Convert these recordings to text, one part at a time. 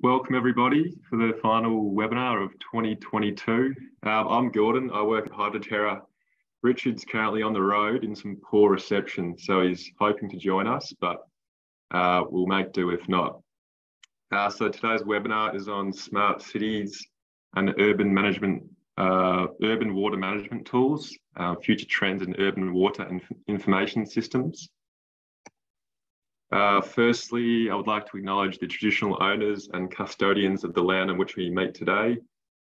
Welcome everybody for the final webinar of 2022. Um, I'm Gordon, I work at Hydroterra. Richard's currently on the road in some poor reception, so he's hoping to join us, but uh, we'll make do if not. Uh, so today's webinar is on smart cities and urban management, uh, urban water management tools, uh, future trends in urban water and information systems. Uh, firstly, I would like to acknowledge the traditional owners and custodians of the land on which we meet today,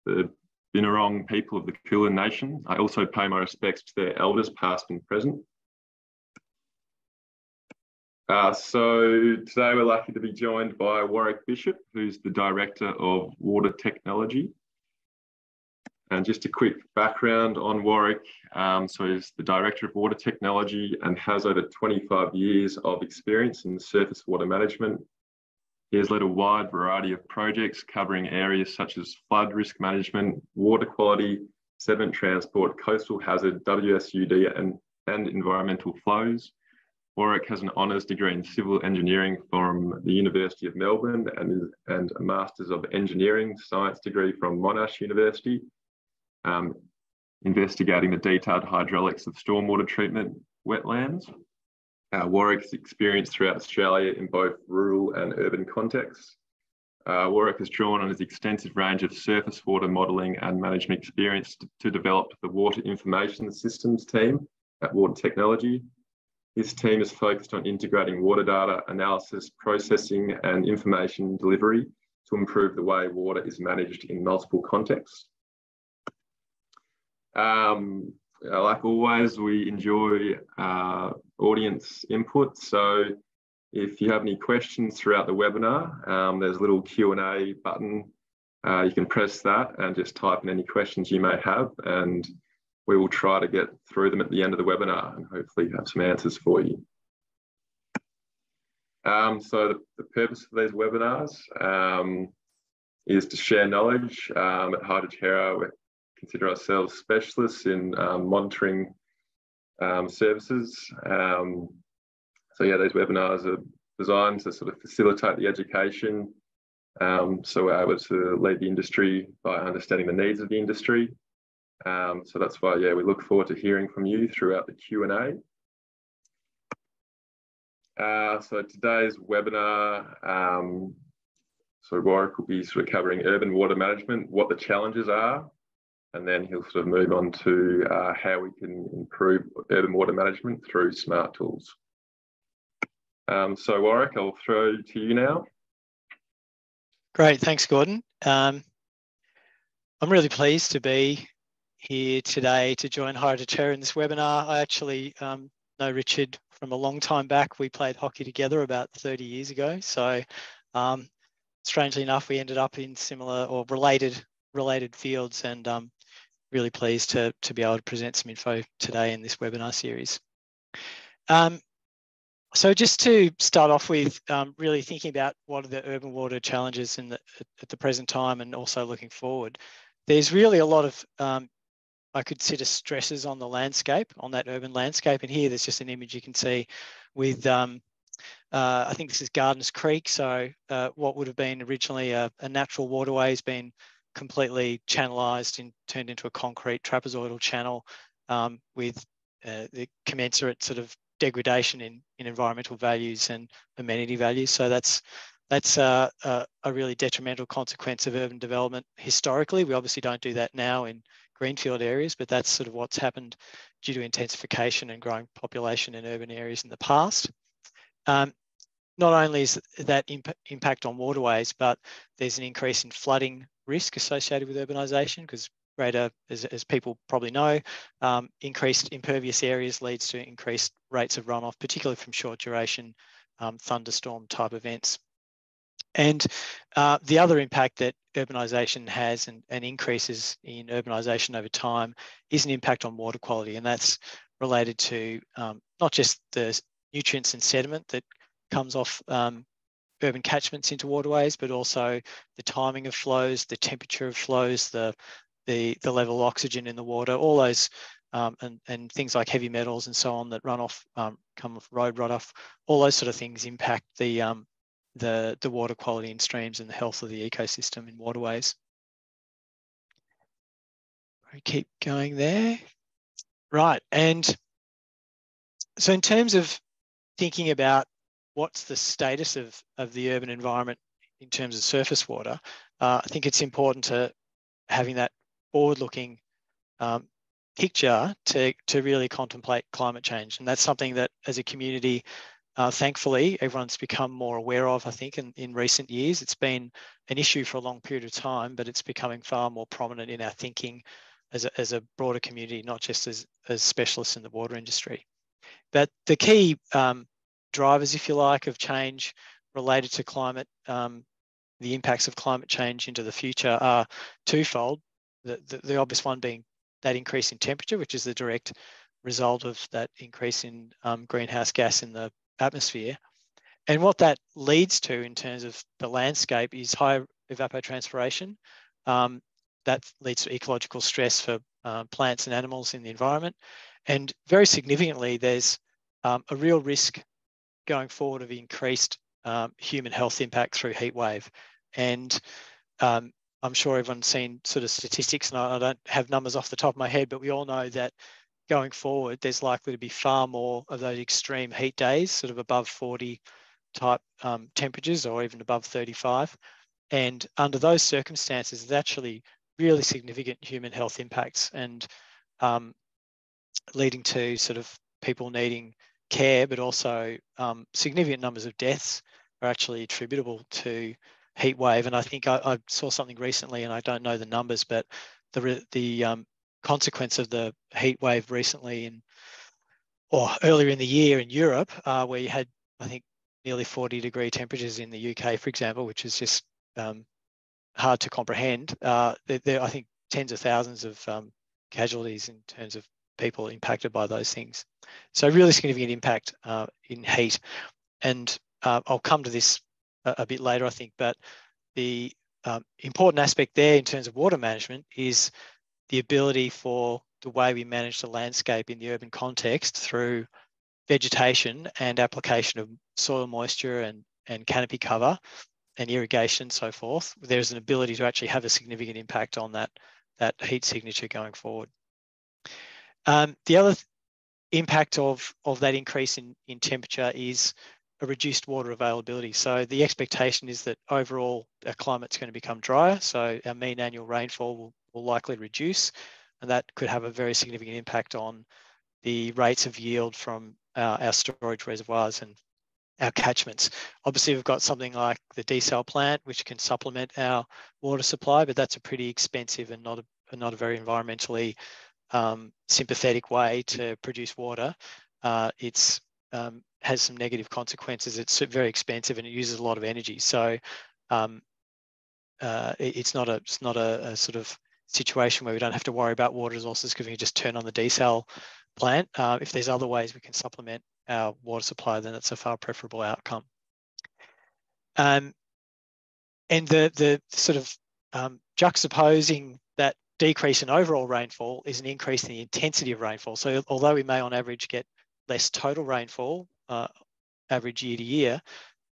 the Bunurong people of the Kulin Nation. I also pay my respects to their elders, past and present. Uh, so today we're lucky to be joined by Warwick Bishop, who's the Director of Water Technology and just a quick background on Warwick. Um, so he's the Director of Water Technology and has over 25 years of experience in surface water management. He has led a wide variety of projects covering areas such as flood risk management, water quality, sediment transport, coastal hazard, WSUD, and, and environmental flows. Warwick has an honours degree in civil engineering from the University of Melbourne and, and a Masters of Engineering Science degree from Monash University um, investigating the detailed hydraulics of stormwater treatment wetlands. Uh, Warwick's experience throughout Australia in both rural and urban contexts. Uh, Warwick has drawn on his extensive range of surface water modelling and management experience to, to, develop the Water Information Systems team at Water Technology. This team is focused on integrating water data analysis, processing and information delivery to improve the way water is managed in multiple contexts. Um, like always, we enjoy uh, audience input. So if you have any questions throughout the webinar, um, there's a little Q&A button. Uh, you can press that and just type in any questions you may have and we will try to get through them at the end of the webinar and hopefully have some answers for you. Um, so the, the, purpose of these webinars um, is to share knowledge. Um, at Hydroterra, consider ourselves specialists in um, monitoring um, services. Um, so yeah, these webinars are designed to sort of facilitate the education. Um, so we're able to lead the industry by understanding the needs of the industry. Um, so that's why, yeah, we look forward to hearing from you throughout the Q&A. Uh, so today's webinar, um, so Warwick will be sort of covering urban water management, what the challenges are, and then he'll sort of move on to uh, how we can improve urban water management through smart tools. Um, so Warwick, I'll throw to you now. Great, thanks Gordon. Um, I'm really pleased to be here today to join Hydroterra in this webinar. I actually um, know Richard from a long time back. We played hockey together about 30 years ago. So um, strangely enough, we ended up in similar or related related fields and um, really pleased to, to be able to present some info today in this webinar series. Um, so just to start off with, um, really thinking about what are the urban water challenges in the, at the present time and also looking forward. There's really a lot of, um, I consider stresses on the landscape, on that urban landscape. And here there's just an image you can see with, um, uh, I think this is Gardiners Creek. So uh, what would have been originally a, a natural waterway has been completely channelized and turned into a concrete trapezoidal channel um, with uh, the commensurate sort of degradation in, in environmental values and amenity values. So that's that's uh, a, a, really detrimental consequence of urban development historically. We obviously don't do that now in greenfield areas, but that's sort of what's happened due to intensification and growing population in urban areas in the past. Um, not only is that imp impact on waterways, but there's an increase in flooding risk associated with urbanisation because greater, as, as, people probably know, um, increased impervious areas leads to increased rates of runoff, particularly from short duration um, thunderstorm type events. And uh, the other impact that urbanisation has and, and increases in urbanisation over time is an impact on water quality. And that's related to um, not just the nutrients and sediment that comes off um, urban catchments into waterways, but also the timing of flows, the temperature of flows, the the, the level of oxygen in the water, all those um, and, and things like heavy metals and so on that run off, um, come off road runoff, all those sort of things impact the, um, the, the water quality in streams and the health of the ecosystem in waterways. We keep going there. Right, and so in terms of thinking about what's the status of, of the urban environment in terms of surface water, uh, I think it's important to having that forward-looking um, picture to, to really contemplate climate change. And that's something that as a community, uh, thankfully, everyone's become more aware of, I think, in, in recent years. It's been an issue for a long period of time, but it's becoming far more prominent in our thinking as a, as a broader community, not just as, as specialists in the water industry. But the key um, drivers, if you like, of change related to climate, um, the impacts of climate change into the future are twofold. The, the, the, obvious one being that increase in temperature, which is the direct result of that increase in um, greenhouse gas in the atmosphere. And what that leads to in terms of the landscape is high evapotranspiration. Um, that leads to ecological stress for uh, plants and animals in the environment. And very significantly, there's um, a real risk going forward of increased um, human health impact through heat wave. And um, I'm sure everyone's seen sort of statistics, and I, I, don't have numbers off the top of my head, but we all know that going forward, there's likely to be far more of those extreme heat days, sort of above 40 type um, temperatures or even above 35. And under those circumstances, it's actually really significant human health impacts and um, leading to sort of people needing care, but also um, significant numbers of deaths are actually attributable to heat wave. And I think I, I, saw something recently, and I don't know the numbers, but the the um, consequence of the heat wave recently in or earlier in the year in Europe, uh, where you had I think nearly 40 degree temperatures in the UK, for example, which is just um, hard to comprehend. Uh, there, there, I think tens of thousands of um, casualties in terms of people impacted by those things. So really significant impact uh, in heat. And uh, I'll come to this a, a, bit later, I think, but the um, important aspect there in terms of water management is the ability for the way we manage the landscape in the urban context through vegetation and application of soil moisture and, and canopy cover and irrigation and so forth, there's an ability to actually have a significant impact on that, that heat signature going forward. Um, the other th impact of, of that increase in, in temperature is a reduced water availability. So the expectation is that overall our climate's going to become drier. So our mean annual rainfall will, will likely reduce and that could have a very significant impact on the rates of yield from our, our storage reservoirs and our catchments. Obviously, we've got something like the desal plant, which can supplement our water supply, but that's a pretty expensive and not a, not a very environmentally um, sympathetic way to produce water. Uh, it's um, has some negative consequences. It's very expensive and it uses a lot of energy. So um, uh, it, it's not a it's not a, a, sort of situation where we don't have to worry about water resources because we can just turn on the desal plant. Uh, if there's other ways we can supplement our water supply, then it's a far preferable outcome. Um, and the, the sort of um, juxtaposing decrease in overall rainfall is an increase in the intensity of rainfall. So although we may on average get less total rainfall, uh, average year to year,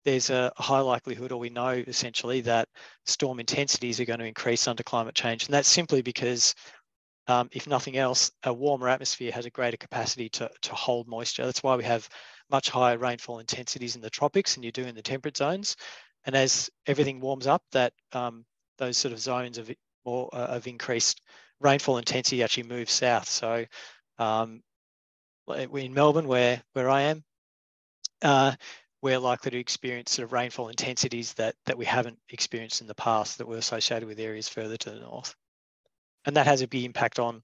there's a high likelihood, or we know essentially, that storm intensities are going to increase under climate change. And that's simply because um, if nothing else, a warmer atmosphere has a greater capacity to, to hold moisture. That's why we have much higher rainfall intensities in the tropics than you do in the temperate zones. And as everything warms up, that um, those sort of zones of more uh, of increased rainfall intensity actually move south. So um, in Melbourne, where where I am, uh, we're likely to experience sort of rainfall intensities that that we haven't experienced in the past that were associated with areas further to the north and that has a big impact on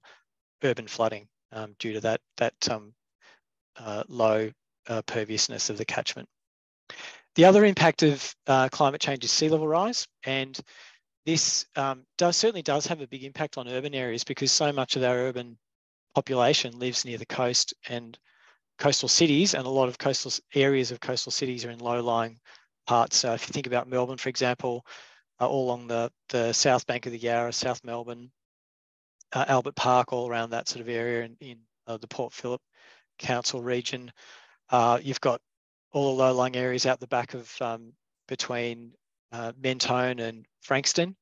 urban flooding um, due to that, that um, uh, low uh, perviousness of the catchment. The other impact of uh, climate change is sea level rise, and this um, does certainly does have a big impact on urban areas because so much of our urban population lives near the coast and coastal cities, and a lot of coastal areas of coastal cities are in low-lying parts. So if you think about Melbourne, for example, uh, all along the, the south bank of the Yarra, South Melbourne, uh, Albert Park, all around that sort of area in, in uh, the Port Phillip Council region. Uh, you've got all the low-lying areas out the back of um, between uh, Mentone and Frankston,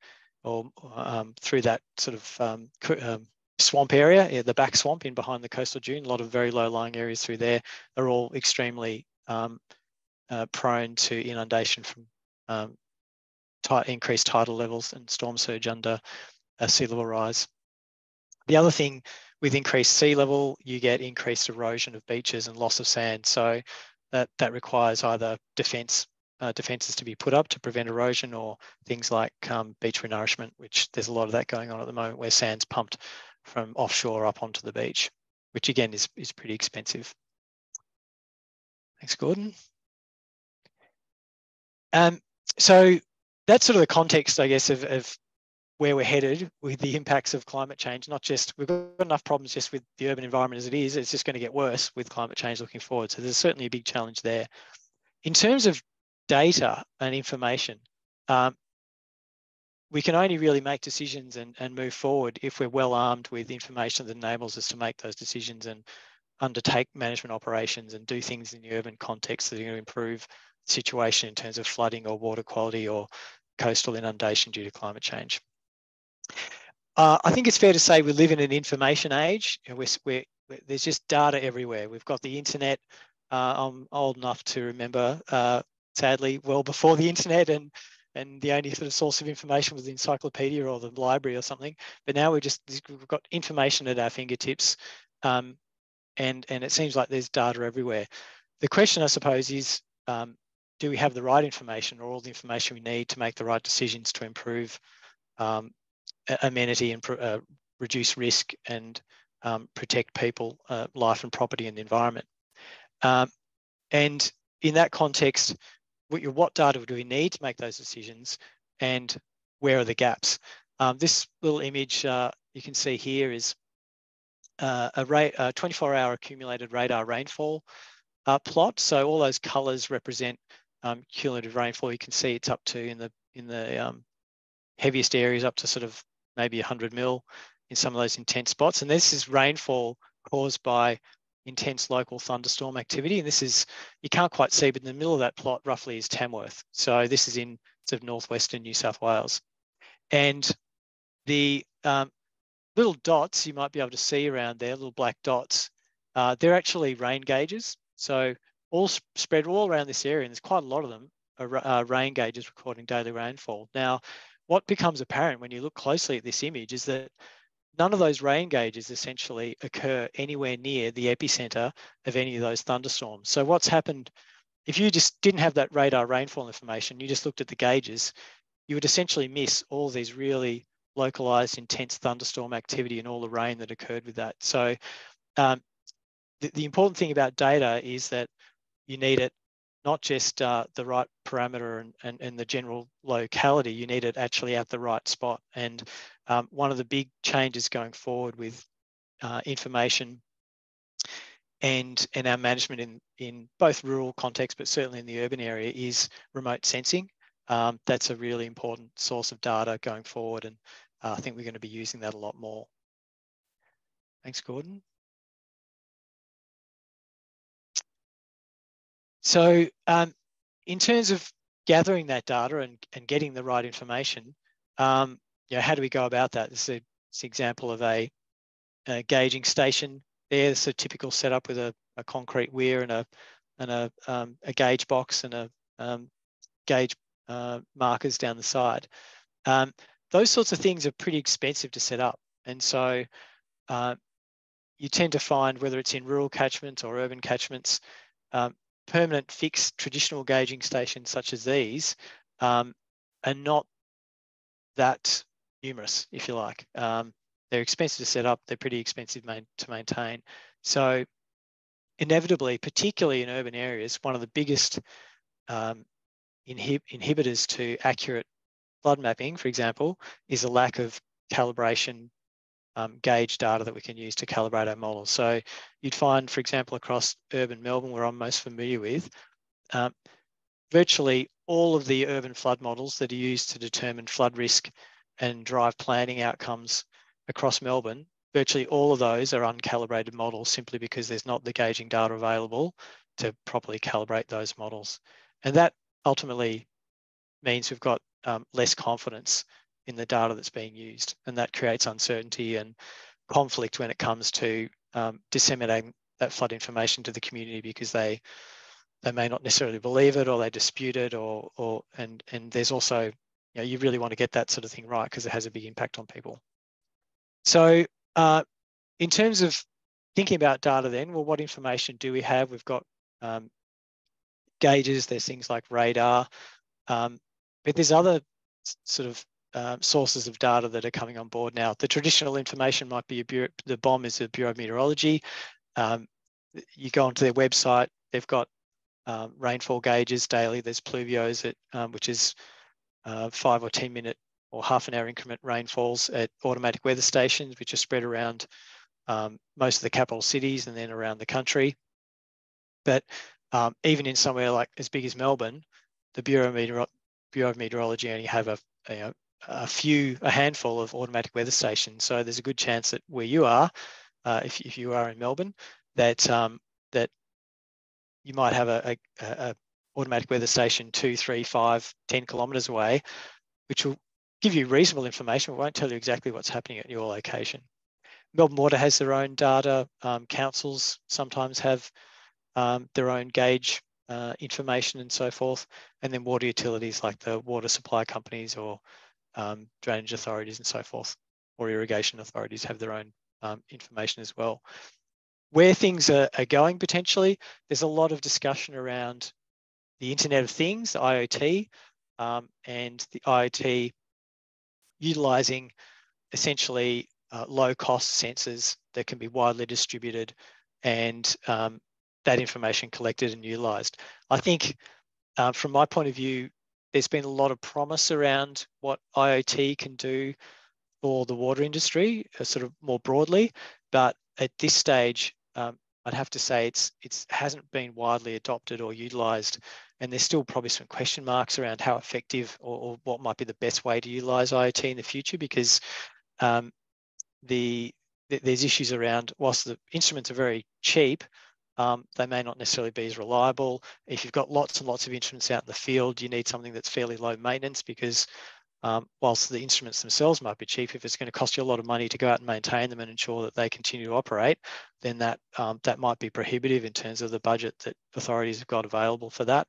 or um, through that sort of um, um, swamp area, the back swamp in behind the coastal dune, a lot of very low lying areas through there are all extremely um, uh, prone to inundation from um, increased tidal levels and storm surge under a sea level rise. The other thing with increased sea level, you get increased erosion of beaches and loss of sand. So that, that requires either defence uh, defences to be put up to prevent erosion or things like um, beach renourishment, which there's a lot of that going on at the moment where sand's pumped from offshore up onto the beach, which again is, is pretty expensive. Thanks, Gordon. Um, so that's sort of the context, I guess, of, of where we're headed with the impacts of climate change. Not just, we've got enough problems just with the urban environment as it is, it's just going to get worse with climate change looking forward. So there's certainly a big challenge there. In terms of data and information, um, we can only really make decisions and, and move forward if we're well armed with information that enables us to make those decisions and undertake management operations and do things in the urban context that are going to improve the situation in terms of flooding or water quality or coastal inundation due to climate change. Uh, I think it's fair to say we live in an information age. We're, we're, we're, there's just data everywhere. We've got the internet. Uh, I'm old enough to remember, uh, sadly, well before the internet and and the only sort of source of information was the encyclopedia or the library or something. But now we're just we've got information at our fingertips, um, and and it seems like there's data everywhere. The question, I suppose, is um, do we have the right information or all the information we need to make the right decisions to improve um, amenity and uh, reduce risk and um, protect people, uh, life and property and the environment. Um, and in that context, what, what data do we need to make those decisions and where are the gaps? Um, this little image uh, you can see here is uh, a 24-hour accumulated radar rainfall uh, plot. So all those colours represent um, cumulative rainfall. You can see it's up to in the in the um, heaviest areas up to sort of maybe 100 mil in some of those intense spots. And this is rainfall caused by intense local thunderstorm activity. And this is, you can't quite see, but in the middle of that plot roughly is Tamworth. So this is in sort of northwestern New South Wales. And the um, little dots you might be able to see around there, little black dots, uh, they're actually rain gauges. So all spread all around this area, and there's quite a lot of them, are uh, rain gauges recording daily rainfall. Now, what becomes apparent when you look closely at this image is that none of those rain gauges essentially occur anywhere near the epicenter of any of those thunderstorms. So what's happened, if you just didn't have that radar rainfall information, you just looked at the gauges, you would essentially miss all these really localized intense thunderstorm activity and all the rain that occurred with that. So um, the, the important thing about data is that you need it not just uh, the right parameter and, and, and, the general locality, you need it actually at the right spot. And um, one of the big changes going forward with uh, information and, and our management in, in both rural context, but certainly in the urban area is remote sensing. Um, that's a really important source of data going forward. And uh, I think we're going to be using that a lot more. Thanks, Gordon. So um, in terms of gathering that data and, and getting the right information, um, you know, how do we go about that? This is, a, this example of a, a, gauging station there. It's a typical setup with a, a concrete weir and a and a, um, a gauge box and a um, gauge uh, markers down the side. Um, those sorts of things are pretty expensive to set up. And so uh, you tend to find whether it's in rural catchments or urban catchments, um, permanent fixed traditional gauging stations such as these um, are not that numerous, if you like. Um, they're expensive to set up. They're pretty expensive main, to maintain. So inevitably, particularly in urban areas, one of the biggest um, inhib inhibitors to accurate flood mapping, for example, is a lack of calibration um, gauge data that we can use to calibrate our models. So you'd find, for example, across urban Melbourne, where I'm most familiar with, um, virtually all of the urban flood models that are used to determine flood risk and drive planning outcomes across Melbourne, virtually all of those are uncalibrated models simply because there's not the gauging data available to properly calibrate those models. And that ultimately means we've got um, less confidence in the data that's being used, and that creates uncertainty and conflict when it comes to um, disseminating that flood information to the community because they they may not necessarily believe it or they dispute it or or and and there's also you know you really want to get that sort of thing right because it has a big impact on people. So uh, in terms of thinking about data then, well, what information do we have? We've got um, gauges, there's things like radar, um, but there's other sort of um, sources of data that are coming on board now. The traditional information might be bureau, the BOM is the Bureau of Meteorology. Um, you go onto their website, they've got um, rainfall gauges daily. There's pluvios, at, um, which is uh, five or 10 minute or half an hour increment rainfalls at automatic weather stations, which are spread around um, most of the capital cities and then around the country. But um, even in somewhere like as big as Melbourne, the Bureau of, Meteor Bureau of Meteorology only have a, a, a, few, a handful of automatic weather stations. So there's a good chance that where you are, uh, if, if you are in Melbourne, that um, that you might have a, a, a, automatic weather station two, three, five, 10 kilometres away, which will give you reasonable information, but won't tell you exactly what's happening at your location. Melbourne Water has their own data. Um, councils sometimes have um, their own gauge uh, information and so forth. And then water utilities like the water supply companies or um, drainage authorities and so forth, or irrigation authorities have their own um, information as well. Where things are, are going potentially, there's a lot of discussion around the Internet of Things, the IoT, um, and the IoT utilizing essentially uh, low cost sensors that can be widely distributed and um, that information collected and utilized. I think uh, from my point of view, there's been a lot of promise around what IoT can do for the water industry, uh, sort of more broadly. But at this stage, um, I'd have to say it's it's hasn't been widely adopted or utilized, and there's still probably some question marks around how effective or, or what might be the best way to utilize IoT in the future because um, the, there's issues around whilst the instruments are very cheap, um, they may not necessarily be as reliable. If you've got lots and lots of instruments out in the field, you need something that's fairly low maintenance because um, whilst the instruments themselves might be cheap, if it's going to cost you a lot of money to go out and maintain them and ensure that they continue to operate, then that um, that might be prohibitive in terms of the budget that authorities have got available for that.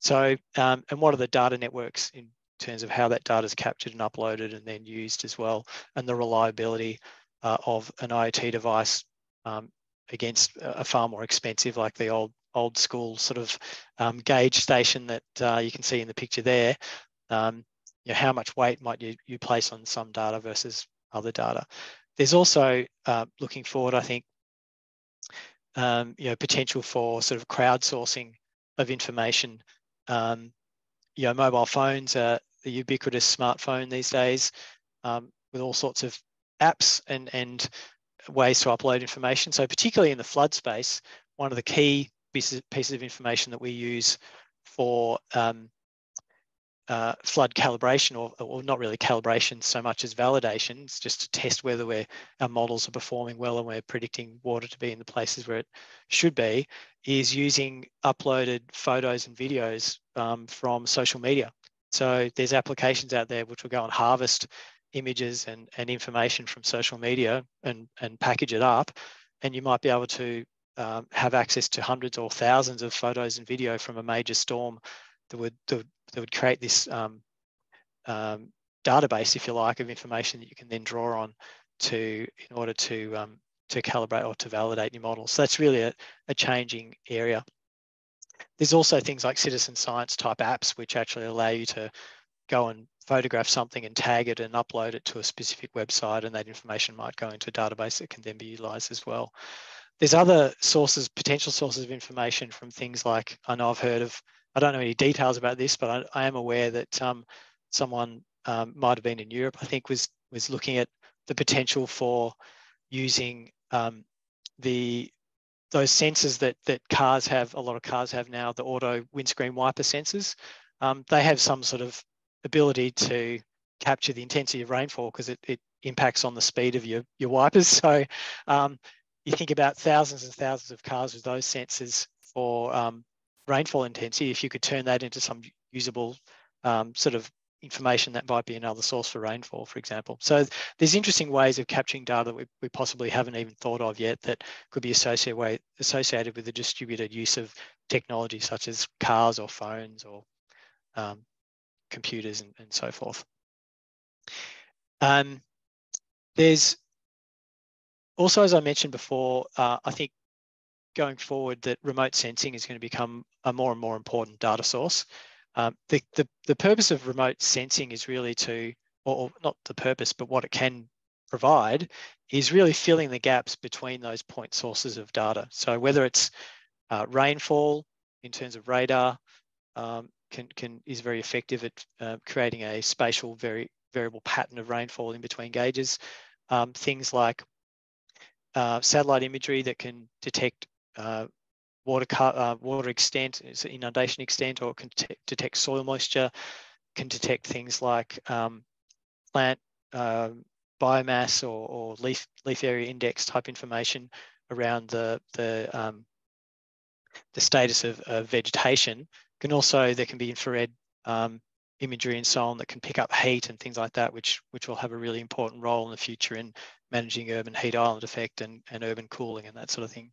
So, um, and what are the data networks in terms of how that data is captured and uploaded and then used as well, and the reliability uh, of an IoT device um, against a far more expensive, like the old old school sort of um, gauge station that uh, you can see in the picture there. Um, you know, how much weight might you, you place on some data versus other data? There's also uh, looking forward, I think, um, you know, potential for sort of crowdsourcing of information um, you know, mobile phones are the ubiquitous smartphone these days um, with all sorts of apps and, and ways to upload information. So particularly in the flood space, one of the key pieces, of information that we use for um, uh, flood calibration or, or not really calibration so much as validation, it's just to test whether our models are performing well and we're predicting water to be in the places where it should be, is using uploaded photos and videos um, from social media. So there's applications out there which will go and harvest images and, and information from social media and, and package it up. And you might be able to um, have access to hundreds or thousands of photos and video from a major storm that would, that that would create this um, um, database, if you like, of information that you can then draw on to in order to um, to calibrate or to validate your models. So that's really a, a changing area. There's also things like citizen science type apps, which actually allow you to go and photograph something and tag it and upload it to a specific website and that information might go into a database that can then be utilized as well. There's other sources, potential sources of information from things like, I know I've heard of I don't know any details about this, but I, I am aware that um, someone um, might have been in Europe, I think, was was looking at the potential for using um, the those sensors that that cars have. A lot of cars have now the auto windscreen wiper sensors. Um, they have some sort of ability to capture the intensity of rainfall because it, it impacts on the speed of your your wipers. So um, you think about thousands and thousands of cars with those sensors for um, rainfall intensity, if you could turn that into some usable um, sort of information that might be another source for rainfall, for example. So there's interesting ways of capturing data that we, we possibly haven't even thought of yet that could be associated, way, associated with the distributed use of technology such as cars or phones or um, computers and, and, so forth. Um, there's also, as I mentioned before, uh, I think going forward that remote sensing is going to become a more and more important data source. Um, the, the, the purpose of remote sensing is really to, or, not the purpose, but what it can provide is really filling the gaps between those point sources of data. So whether it's uh, rainfall in terms of radar um, can, can is very effective at uh, creating a spatial very variable pattern of rainfall in between gauges. Um, things like uh, satellite imagery that can detect uh, water uh, water extent, inundation extent, or can detect soil moisture, can detect things like um, plant uh, biomass or, or, leaf leaf area index type information around the the um, the status of, of, vegetation. Can also there can be infrared um, imagery and so on that can pick up heat and things like that, which which will have a really important role in the future in managing urban heat island effect and, and urban cooling and that sort of thing,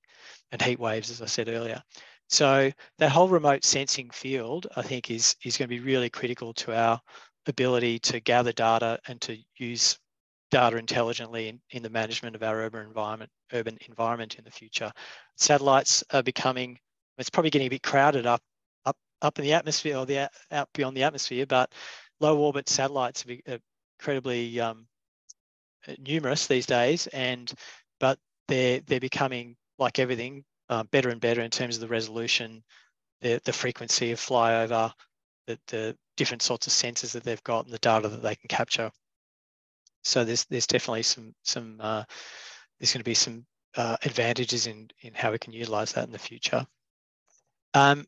and heat waves, as I said earlier. So that whole remote sensing field, I think, is, is going to be really critical to our ability to gather data and to use data intelligently in, in the management of our urban environment, urban environment in the future. Satellites are becoming, it's probably getting a bit crowded up, up, in the atmosphere or the out beyond the atmosphere, but low orbit satellites are incredibly um, numerous these days, and but they're they're becoming like everything uh, better and better in terms of the resolution, the the frequency of flyover, the the different sorts of sensors that they've got, and the data that they can capture. So there's there's definitely some some uh, there's going to be some uh, advantages in in how we can utilize that in the future. Um,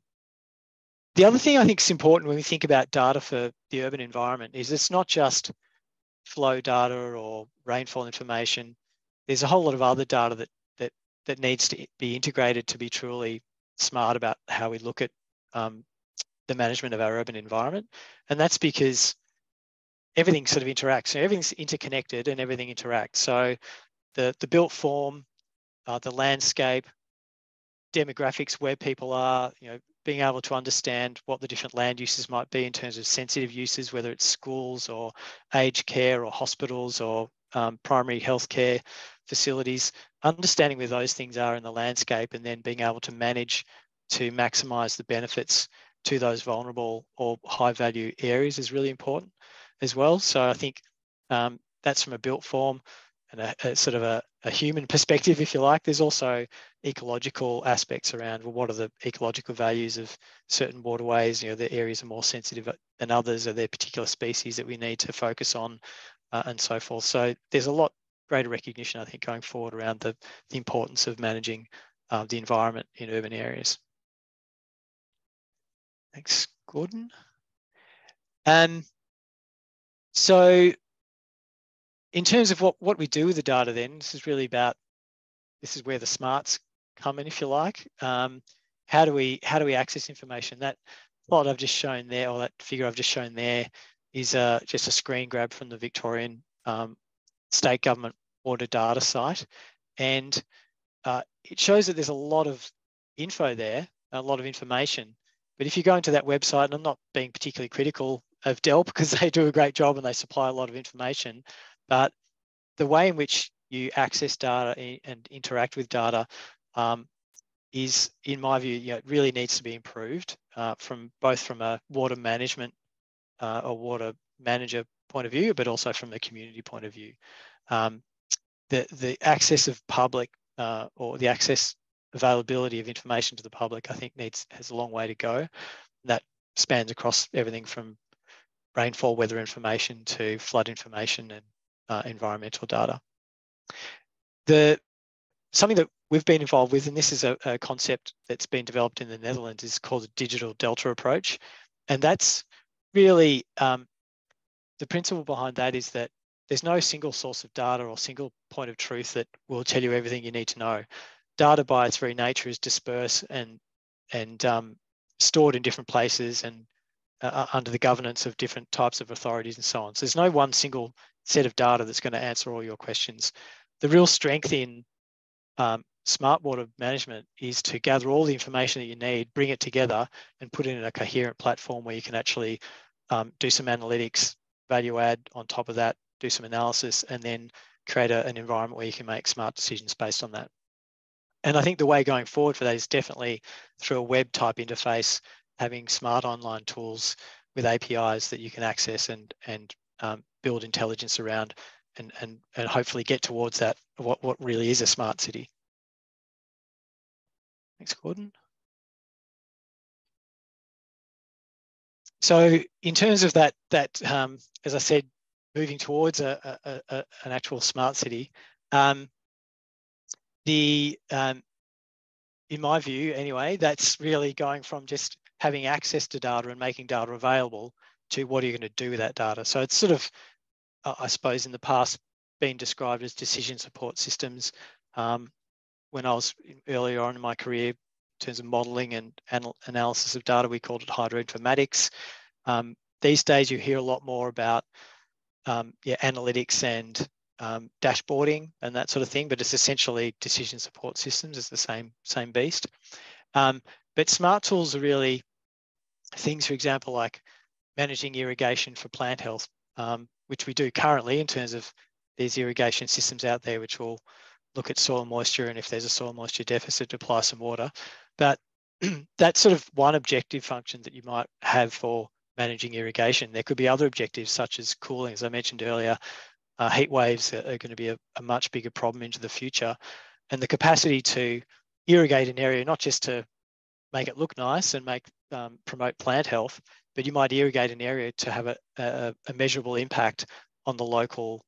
the other thing I think is important when we think about data for the urban environment is it's not just flow data or rainfall information. There's a whole lot of other data that that that needs to be integrated to be truly smart about how we look at um, the management of our urban environment, and that's because everything sort of interacts. So everything's interconnected and everything interacts. So the the built form, uh, the landscape, demographics, where people are, you know, being able to understand what the different land uses might be in terms of sensitive uses, whether it's schools or aged care or hospitals or um, primary healthcare facilities, understanding where those things are in the landscape and then being able to manage to maximize the benefits to those vulnerable or high value areas is really important as well. So I think um, that's from a built form and a, a sort of a, a, human perspective, if you like. There's also ecological aspects around well, what are the ecological values of certain waterways? You know, the areas are more sensitive than others. Are there particular species that we need to focus on, uh, and so forth? So there's a lot greater recognition, I think, going forward around the, the importance of managing uh, the environment in urban areas. Thanks, Gordon. Um, so in terms of what, what we do with the data then, this is really about, this is where the smarts come in, if you like. Um, how do we how do we access information? That plot I've just shown there, or that figure I've just shown there, is uh, just a screen grab from the Victorian um, state government water data site, and uh, it shows that there's a lot of info there, a lot of information. But if you go into that website, and I'm not being particularly critical of DELWP because they do a great job and they supply a lot of information, but the way in which you access data and interact with data um, is, in my view, you know, it really needs to be improved uh, from both from a water management uh, or water manager point of view, but also from the community point of view. Um, the the access of public uh, or the access availability of information to the public, I think needs has a long way to go. That spans across everything from rainfall weather information to flood information and uh, environmental data. The something that we've been involved with, and this is a, a, concept that's been developed in the Netherlands, is called the digital delta approach, and that's really um, the principle behind that is that there's no single source of data or single point of truth that will tell you everything you need to know. Data by its very nature is dispersed and and um, stored in different places and uh, under the governance of different types of authorities and so on. So there's no one single set of data that's going to answer all your questions. The real strength in um, smart water management is to gather all the information that you need, bring it together and put it in a coherent platform where you can actually um, do some analytics, value add on top of that, do some analysis, and then create a, an environment where you can make smart decisions based on that. And I think the way going forward for that is definitely through a web type interface, having smart online tools with APIs that you can access and, and um, build intelligence around and, and, and hopefully get towards that, what, what really is a smart city. Thanks, Gordon. So in terms of that, that um, as I said, moving towards a, a, a an actual smart city, um, the um, in my view anyway, that's really going from just having access to data and making data available to what are you going to do with that data. So it's sort of, I suppose, in the past been described as decision support systems. Um, when I was earlier on in my career, in terms of modeling and anal analysis of data, we called it hydroinformatics. Um, these days, you hear a lot more about um, yeah, analytics and um, dashboarding and that sort of thing, but it's essentially decision support systems. It's the same same beast. Um, but smart tools are really things, for example, like managing irrigation for plant health, um, which we do currently in terms of these irrigation systems out there, which will look at soil moisture and if there's a soil moisture deficit, apply some water. But that's sort of one objective function that you might have for managing irrigation. There could be other objectives such as cooling, as I mentioned earlier, uh, heat waves are, are going to be a, a, much bigger problem into the future. And the capacity to irrigate an area, not just to make it look nice and make um, promote plant health, but you might irrigate an area to have a, a, a, measurable impact on the local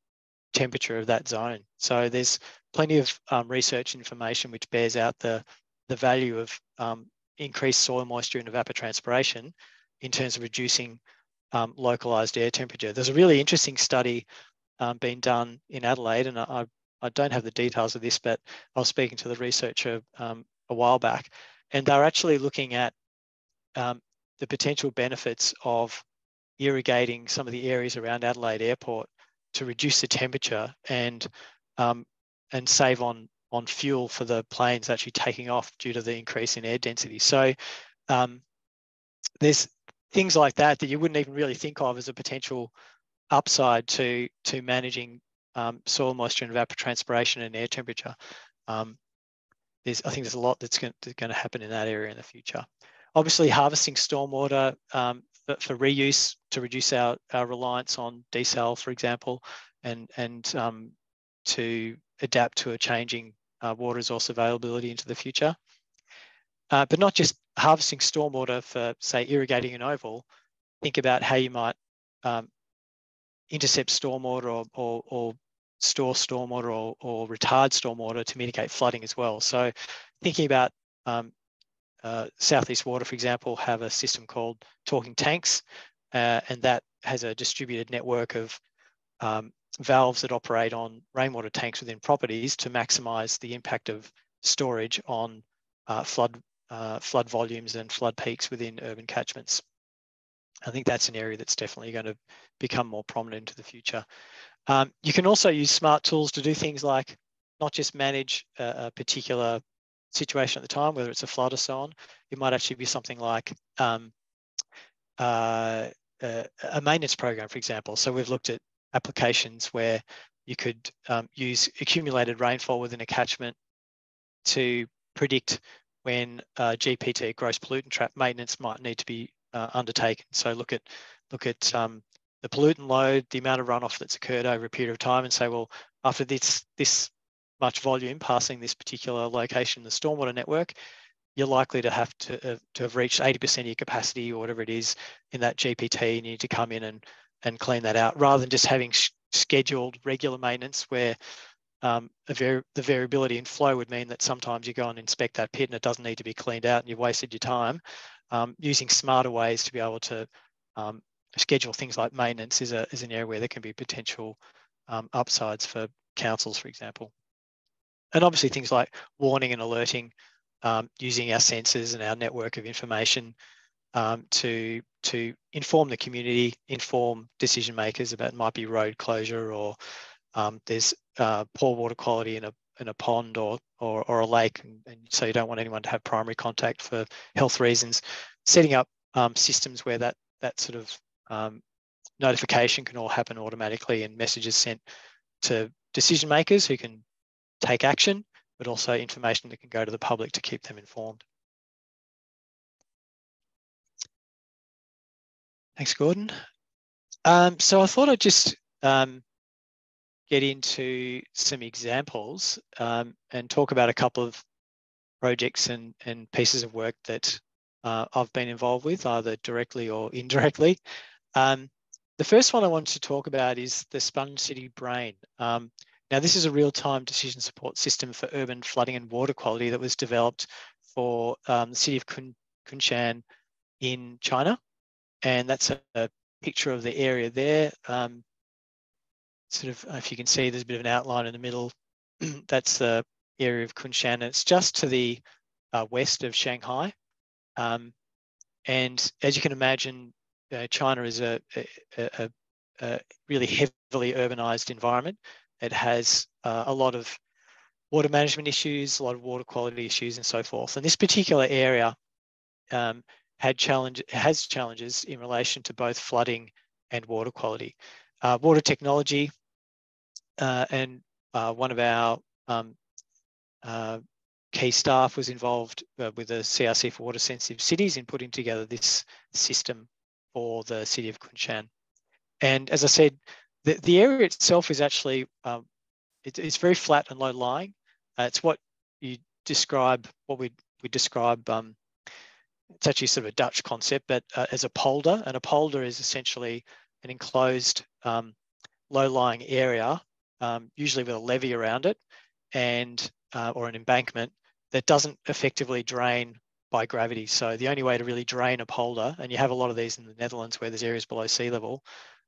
temperature of that zone. So there's plenty of um, research information which bears out the, the value of um, increased soil moisture and evapotranspiration in terms of reducing um, localized air temperature. There's a really interesting study um, being done in Adelaide, and I, I don't have the details of this, but I was speaking to the researcher um, a while back, and they're actually looking at um, the potential benefits of irrigating some of the areas around Adelaide Airport to reduce the temperature and um, and save on on fuel for the planes actually taking off due to the increase in air density. So um, there's things like that that you wouldn't even really think of as a potential upside to to managing um, soil moisture and evapotranspiration and air temperature. Um, there's, I think there's a lot that's going, to, going to happen in that area in the future. Obviously, harvesting stormwater um, for, for, reuse to reduce our, our reliance on desal, for example, and and um, to adapt to a changing uh, water resource availability into the future. Uh, but not just harvesting stormwater for, say, irrigating an oval, think about how you might um, intercept stormwater or, or, or store stormwater or, or retard stormwater to mitigate flooding as well. So thinking about um, uh, Southeast Water, for example, have a system called Talking Tanks, uh, and that has a distributed network of um, valves that operate on rainwater tanks within properties to maximize the impact of storage on uh, flood uh, flood volumes and flood peaks within urban catchments. I think that's an area that's definitely going to become more prominent into the future. Um, you can also use smart tools to do things like not just manage a, a, particular situation at the time, whether it's a flood or so on. It might actually be something like um, uh, a, maintenance program, for example. So we've looked at applications where you could um, use accumulated rainfall within a catchment to predict when uh, GPT, gross pollutant trap maintenance, might need to be uh, undertaken. So look at look at um, the pollutant load, the amount of runoff that's occurred over a period of time, and say, well, after this this much volume passing this particular location in the stormwater network, you're likely to have to, uh, to have reached 80% of your capacity or whatever it is in that GPT. You need to come in and and clean that out rather than just having scheduled regular maintenance where um, the variability in flow would mean that sometimes you go and inspect that pit and it doesn't need to be cleaned out and you've wasted your time. Um, using smarter ways to be able to um, schedule things like maintenance is, a, is an area where there can be potential um, upsides for councils, for example. And obviously things like warning and alerting, um, using our sensors and our network of information um, to, to inform the community, inform decision makers about might be road closure or um, there's uh, poor water quality in a in a pond or or, or a lake, and, and, so you don't want anyone to have primary contact for health reasons. Setting up um, systems where that that sort of um, notification can all happen automatically and messages sent to decision makers who can take action, but also information that can go to the public to keep them informed. Thanks, Gordon. Um, so I thought I'd just um, get into some examples um, and talk about a couple of projects and, and pieces of work that uh, I've been involved with, either directly or indirectly. Um, the first one I wanted to talk about is the Sponge City Brain. Now, this is a real-time decision support system for urban flooding and water quality that was developed for um, the city of Kun Kunshan in China. And that's a, a, picture of the area there. Um, sort of, if you can see, there's a bit of an outline in the middle. that's the area of Kunshan. It's just to the uh, west of Shanghai. Um, and as you can imagine, uh, China is a, a, a, a, really heavily urbanized environment. It has uh, a lot of water management issues, a lot of water quality issues, and so forth. And this particular area um, had challenge has challenges in relation to both flooding and water quality. Uh, water technology uh, and uh, one of our um, uh, key staff was involved uh, with the CRC for water sensitive cities in putting together this system for the city of Kunshan. And as I said, the, the area itself is actually, um, it, it's very flat and low lying. Uh, it's what you describe, what we, we describe, um, it's actually sort of a Dutch concept, but uh, as a polder. And a polder is essentially an enclosed um, low-lying area, um, usually with a levee around it, and uh, or an embankment that doesn't effectively drain by gravity. So the only way to really drain a polder, and you have a lot of these in the Netherlands where there's areas below sea level,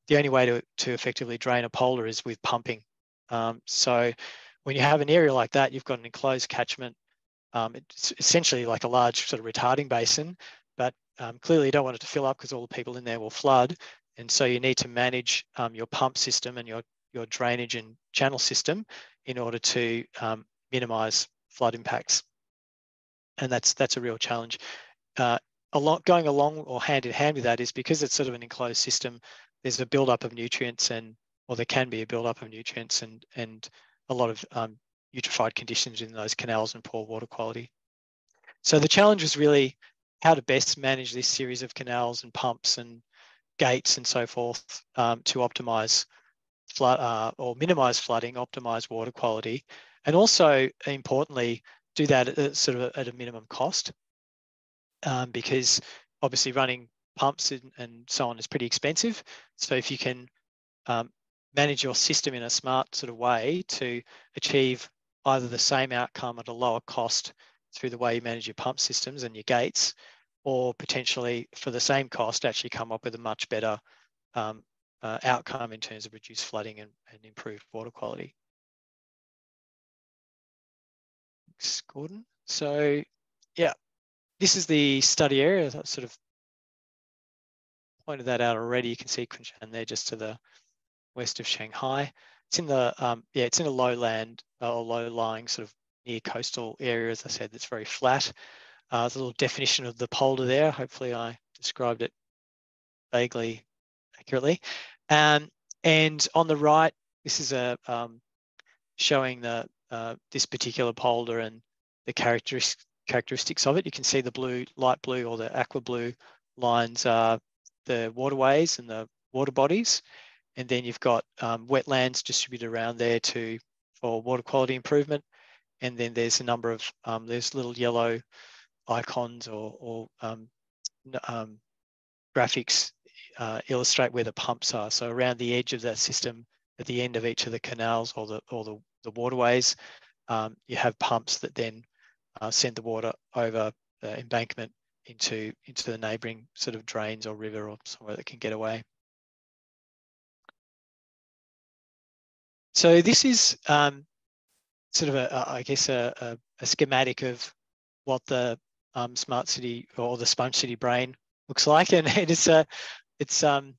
the only way to, to effectively drain a polder is with pumping. Um, so when you have an area like that, you've got an enclosed catchment. Um, it's essentially like a large sort of retarding basin, but um, clearly you don't want it to fill up because all the people in there will flood. And so you need to manage um, your pump system and your, your drainage and channel system in order to um, minimize flood impacts and that's that's a real challenge. Uh, along, going along or hand in hand with that is because it's sort of an enclosed system. There's a buildup of nutrients, and or there can be a buildup of nutrients, and and a lot of um, eutrophied conditions in those canals and poor water quality. So the challenge was really how to best manage this series of canals and pumps and gates and so forth um, to optimize flood uh, or minimize flooding, optimize water quality, and also importantly, do that at, sort of at a minimum cost um, because obviously running pumps and, and, so on is pretty expensive. So if you can um, manage your system in a smart sort of way to achieve either the same outcome at a lower cost through the way you manage your pump systems and your gates, or potentially for the same cost actually come up with a much better um, uh, outcome in terms of reduced flooding and, and improved water quality. Thanks, Gordon. So yeah, this is the study area. I sort of pointed that out already. You can see Kunshan there just to the west of Shanghai. It's in the, um, yeah, it's in a lowland uh, or low-lying sort of near coastal area, as I said, that's very flat. Uh, there's a little definition of the polder there. Hopefully I described it vaguely accurately. Um, and on the right, this is a um, showing the uh, this particular polder and the characteristics characteristics of it. You can see the blue, light blue or the aqua blue lines are the waterways and the water bodies. And then you've got um, wetlands distributed around there to for water quality improvement. And then there's a number of, um, there's little yellow icons or, or um, um graphics uh, illustrate where the pumps are. So around the edge of that system, at the end of each of the canals or the, or the the waterways. Um, you have pumps that then uh, send the water over the embankment into, into the neighbouring sort of drains or river or somewhere that can get away. So this is um, sort of a, a I guess, a, a, a, schematic of what the um, smart city or the sponge city brain looks like, and, and it's a it's um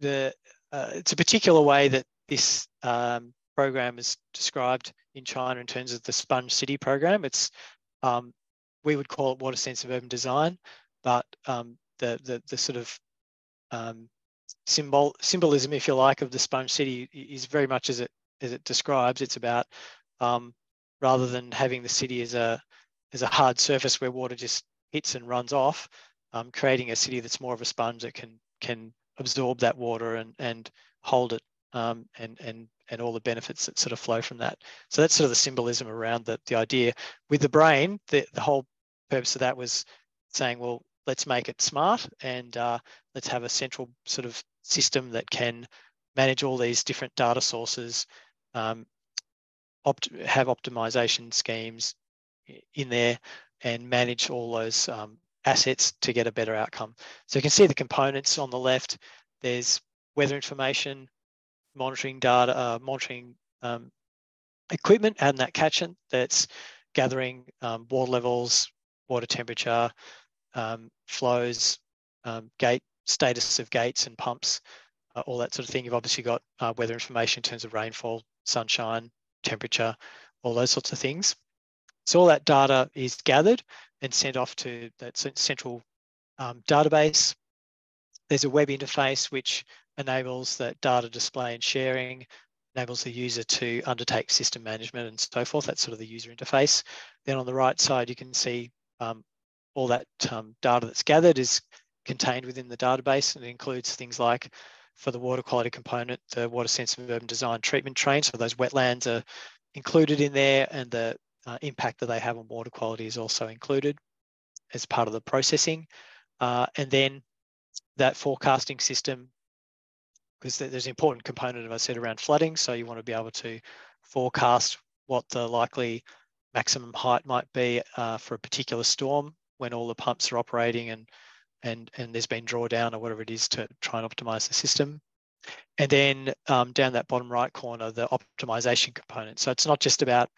the uh, it's a particular way that this um, program is described in China in terms of the Sponge City program. It's um, we would call it water sensitive urban design, but um, the, the the sort of um, symbol symbolism, if you like, of the Sponge City is very much as it as it describes. It's about um, rather than having the city as a as a hard surface where water just hits and runs off, um, creating a city that's more of a sponge that can can absorb that water and and hold it um, and and and all the benefits that sort of flow from that. So that's sort of the symbolism around the the idea. With the brain, the the whole purpose of that was saying, well, let's make it smart and uh, let's have a central sort of system that can manage all these different data sources, um, opt have optimization schemes in there and manage all those um, assets to get a better outcome. So you can see the components on the left. There's weather information, monitoring data, uh, monitoring um, equipment and that catchment that's gathering um, water levels, water temperature, um, flows, um, gate status of gates and pumps, uh, all that sort of thing. You've obviously got uh, weather information in terms of rainfall, sunshine, temperature, all those sorts of things. So all that data is gathered and sent off to that central um, database. There's a web interface which enables that data display and sharing, enables the user to undertake system management and so forth. That's sort of the user interface. Then on the right side, you can see um, all that um, data that's gathered is contained within the database and it includes things like for the water quality component, the water sensitive urban design treatment train. So those wetlands are included in there and the uh, impact that they have on water quality is also included as part of the processing. Uh, and then that forecasting system, because there's an important component, as I said, around flooding. So you want to be able to forecast what the likely maximum height might be uh, for a particular storm when all the pumps are operating and and and there's been drawdown or whatever it is to try and optimize the system. And then um, down that bottom right corner, the optimization component. So it's not just about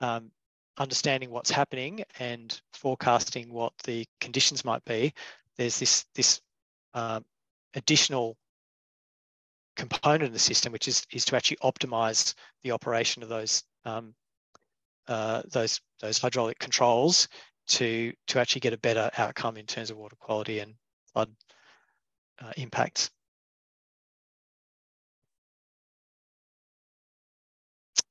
um, understanding what's happening and forecasting what the conditions might be, there's this this um, additional component in the system, which is is to actually optimize the operation of those um, uh, those those hydraulic controls to to actually get a better outcome in terms of water quality and flood uh, impacts.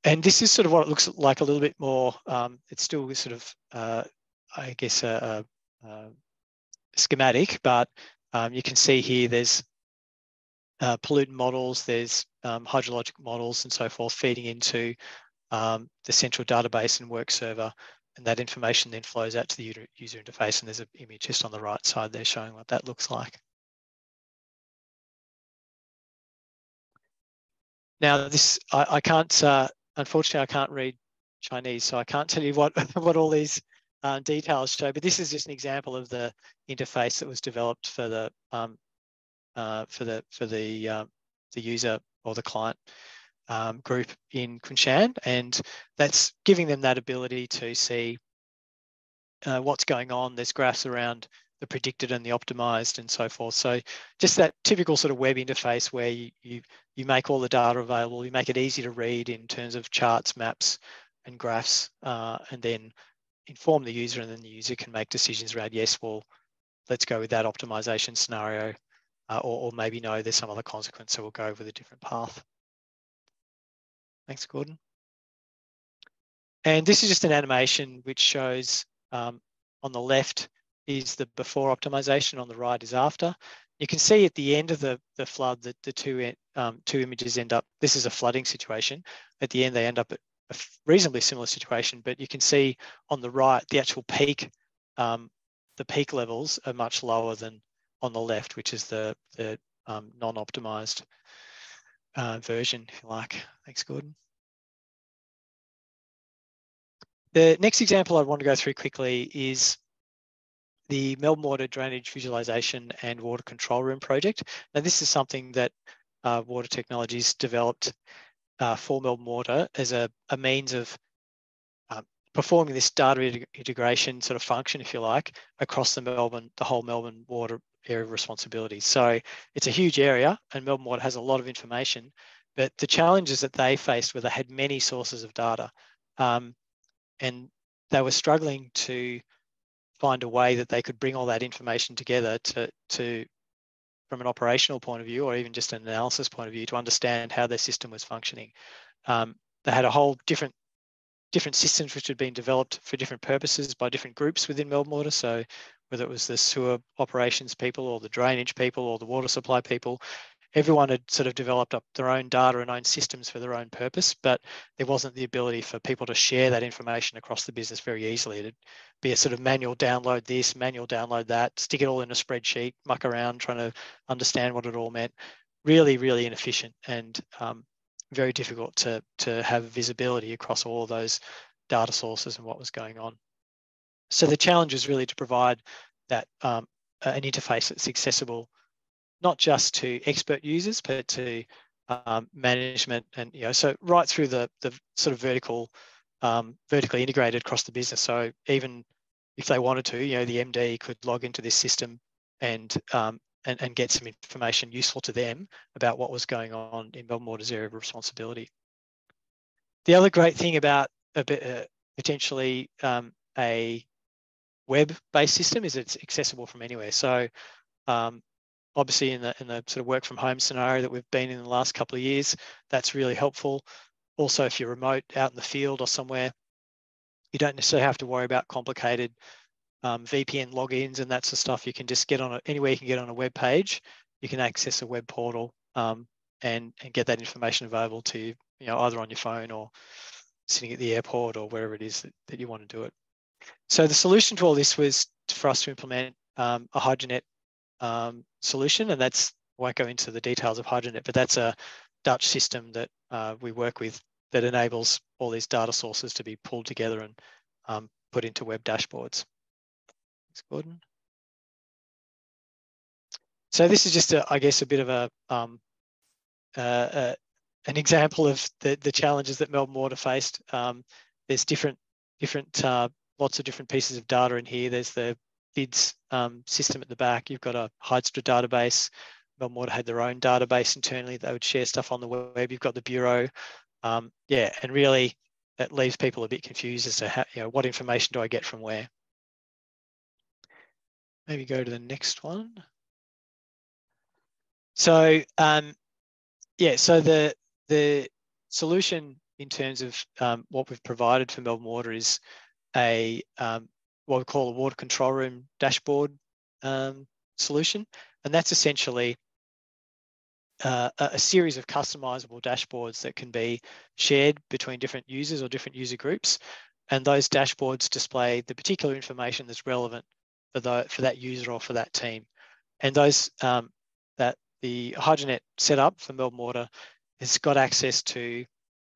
and this is sort of what it looks like a little bit more. Um, it's still sort of, uh, I guess, a, a, a schematic, but um, you can see here there's uh, pollutant models, there's um, hydrologic models and so forth feeding into um, the central database and work server. And that information then flows out to the user interface. And there's an image just on the right side there showing what that looks like. Now, this I, I can't uh, unfortunately, I can't read Chinese, so I can't tell you what, what all these uh, details show, but this is just an example of the interface that was developed for the um, uh, for the for the uh, the user or the client um, group in Kunshan, and that's giving them that ability to see uh, what's going on. There's graphs around the predicted and the optimized and so forth. So just that typical sort of web interface where you, you, you make all the data available, you make it easy to read in terms of charts, maps and graphs, uh, and then inform the user and then the user can make decisions around, yes, well, let's go with that optimization scenario uh, or, or maybe no, there's some other consequence, so we'll go with a different path. Thanks, Gordon. And this is just an animation which shows um, on the left is the before optimization, on the right is after. You can see at the end of the, the flood that the two, um, two images end up, this is a flooding situation. At the end, they end up at a reasonably similar situation, but you can see on the right, the actual peak, um, the peak levels are much lower than on the left, which is the, the um, non-optimized uh, version, if you like. Thanks, Gordon. The next example I want to go through quickly is the Melbourne Water Drainage Visualisation and Water Control Room project. Now, this is something that uh, Water Technologies developed uh, for Melbourne Water as a, a means of um, performing this data integration sort of function, if you like, across the Melbourne, the whole Melbourne water area of responsibility. So it's a huge area and Melbourne Water has a lot of information, but the challenges that they faced were they had many sources of data um, and they were struggling to find a way that they could bring all that information together to, to from an operational point of view or even just an analysis point of view to understand how their system was functioning. Um, they had a whole different different systems which had been developed for different purposes by different groups within Melbourne Water. So whether it was the sewer operations people or the drainage people or the water supply people, everyone had sort of developed up their own data and own systems for their own purpose, but there wasn't the ability for people to share that information across the business very easily. It'd be a sort of manual download this, manual download that, stick it all in a spreadsheet, muck around trying to understand what it all meant. Really, really inefficient and um, very difficult to, to have visibility across all of those data sources and what was going on. So the challenge is really to provide that um, an interface that's accessible, not just to expert users, but to um, management and, you know, so right through the, the sort of vertical, um, vertically integrated across the business. So even if they wanted to, you know, the MD could log into this system and, um, and, and get some information useful to them about what was going on in Melbourne Water's area of responsibility. The other great thing about a bit, uh, potentially um, a web-based system is it's accessible from anywhere. So um, obviously in the, in the sort of work from home scenario that we've been in the last couple of years, that's really helpful. Also, if you're remote out in the field or somewhere, you don't necessarily have to worry about complicated um, VPN logins and that sort of stuff. You can just get on a, anywhere you can get on a web page, you can access a web portal um, and, and get that information available to you, you know, either on your phone or sitting at the airport or wherever it is that, that you want to do it. So the solution to all this was for us to implement um, a Hydronet um, solution, and that's I won't go into the details of Hydronet, but that's a Dutch system that uh, we work with that enables all these data sources to be pulled together and um, put into web dashboards. Thanks, Gordon. So this is just, a, I guess, a bit of a um, uh, uh, an example of the, the challenges that Melbourne Water faced. Um, there's different different uh, lots of different pieces of data in here. There's the bids um, system at the back. You've got a Hydstra database. Melbourne Water had their own database internally. They would share stuff on the web. You've got the bureau. Um, yeah, and really that leaves people a bit confused as to how, you know, what information do I get from where? Maybe go to the next one. So um, yeah, so the the solution in terms of um, what we've provided for Melbourne Water is a um, what we call a water control room dashboard um, solution, and that's essentially uh, a series of customizable dashboards that can be shared between different users or different user groups, and those dashboards display the particular information that's relevant for the for that user or for that team, and those um, that the Hydronet setup for Melbourne Water has got access to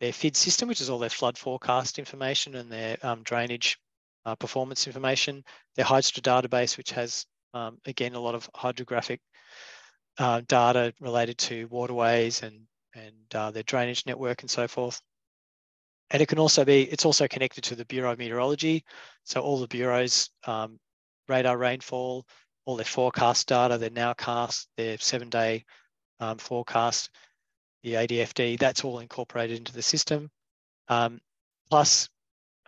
their FID system, which is all their flood forecast information and their um, drainage uh, performance information, their Hydstra database, which has, um, again, a lot of hydrographic uh, data related to waterways and, and uh, their drainage network and so forth. And it can also be, it's also connected to the Bureau of Meteorology. So all the bureaus, um, radar rainfall, all their forecast data, their nowcast, their seven day um, forecast, the ADFD, that's all incorporated into the system. Um, plus,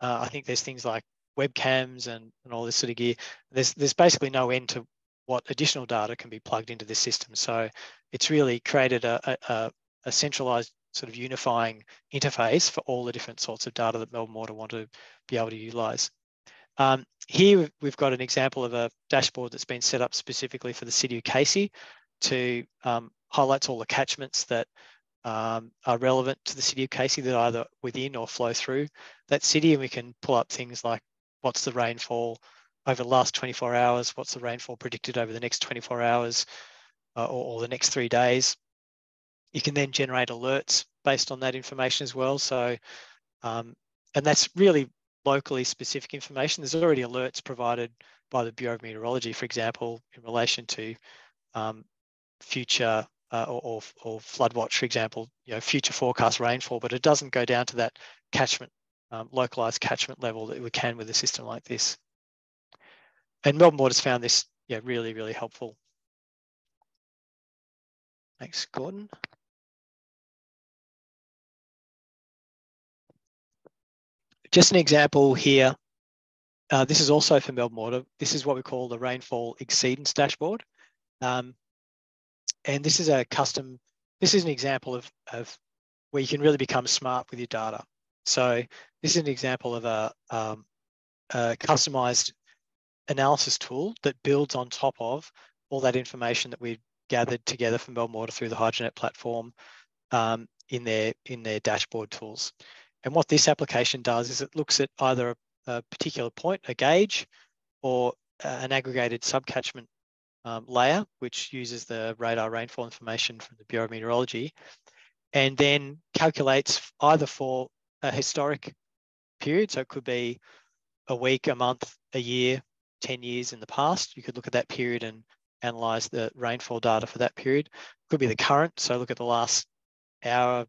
uh, I think there's things like webcams and, and all this sort of gear. There's, there's basically no end to what additional data can be plugged into this system. So it's really created a, a, a centralized sort of unifying interface for all the different sorts of data that Melbourne Water want to be able to utilize. Um, here we've got an example of a dashboard that's been set up specifically for the city of Casey to um, highlights all the catchments that um, are relevant to the city of Casey that either within or flow through that city. And we can pull up things like what's the rainfall over the last 24 hours, what's the rainfall predicted over the next 24 hours uh, or, or, the next three days. You can then generate alerts based on that information as well. So, um, and that's really locally specific information. There's already alerts provided by the Bureau of Meteorology, for example, in relation to um, future uh, or, or, flood watch, for example, you know, future forecast rainfall, but it doesn't go down to that catchment um, localized catchment level that we can with a system like this. And Melbourne Water's found this yeah, really, really helpful. Thanks, Gordon. Just an example here. Uh, this is also for Melbourne Water. This is what we call the rainfall exceedance dashboard. Um, and this is a custom, this is an example of, of where you can really become smart with your data. So this is an example of a, um, a customized analysis tool that builds on top of all that information that we've gathered together from Water through the HydroNet platform um, in their in their dashboard tools. And what this application does is it looks at either a, a particular point, a gauge, or an aggregated subcatchment um, layer, which uses the radar rainfall information from the Bureau of Meteorology, and then calculates either for a historic period, so it could be a week, a month, a year, 10 years in the past. You could look at that period and analyze the rainfall data for that period. Could be the current, so look at the last hour,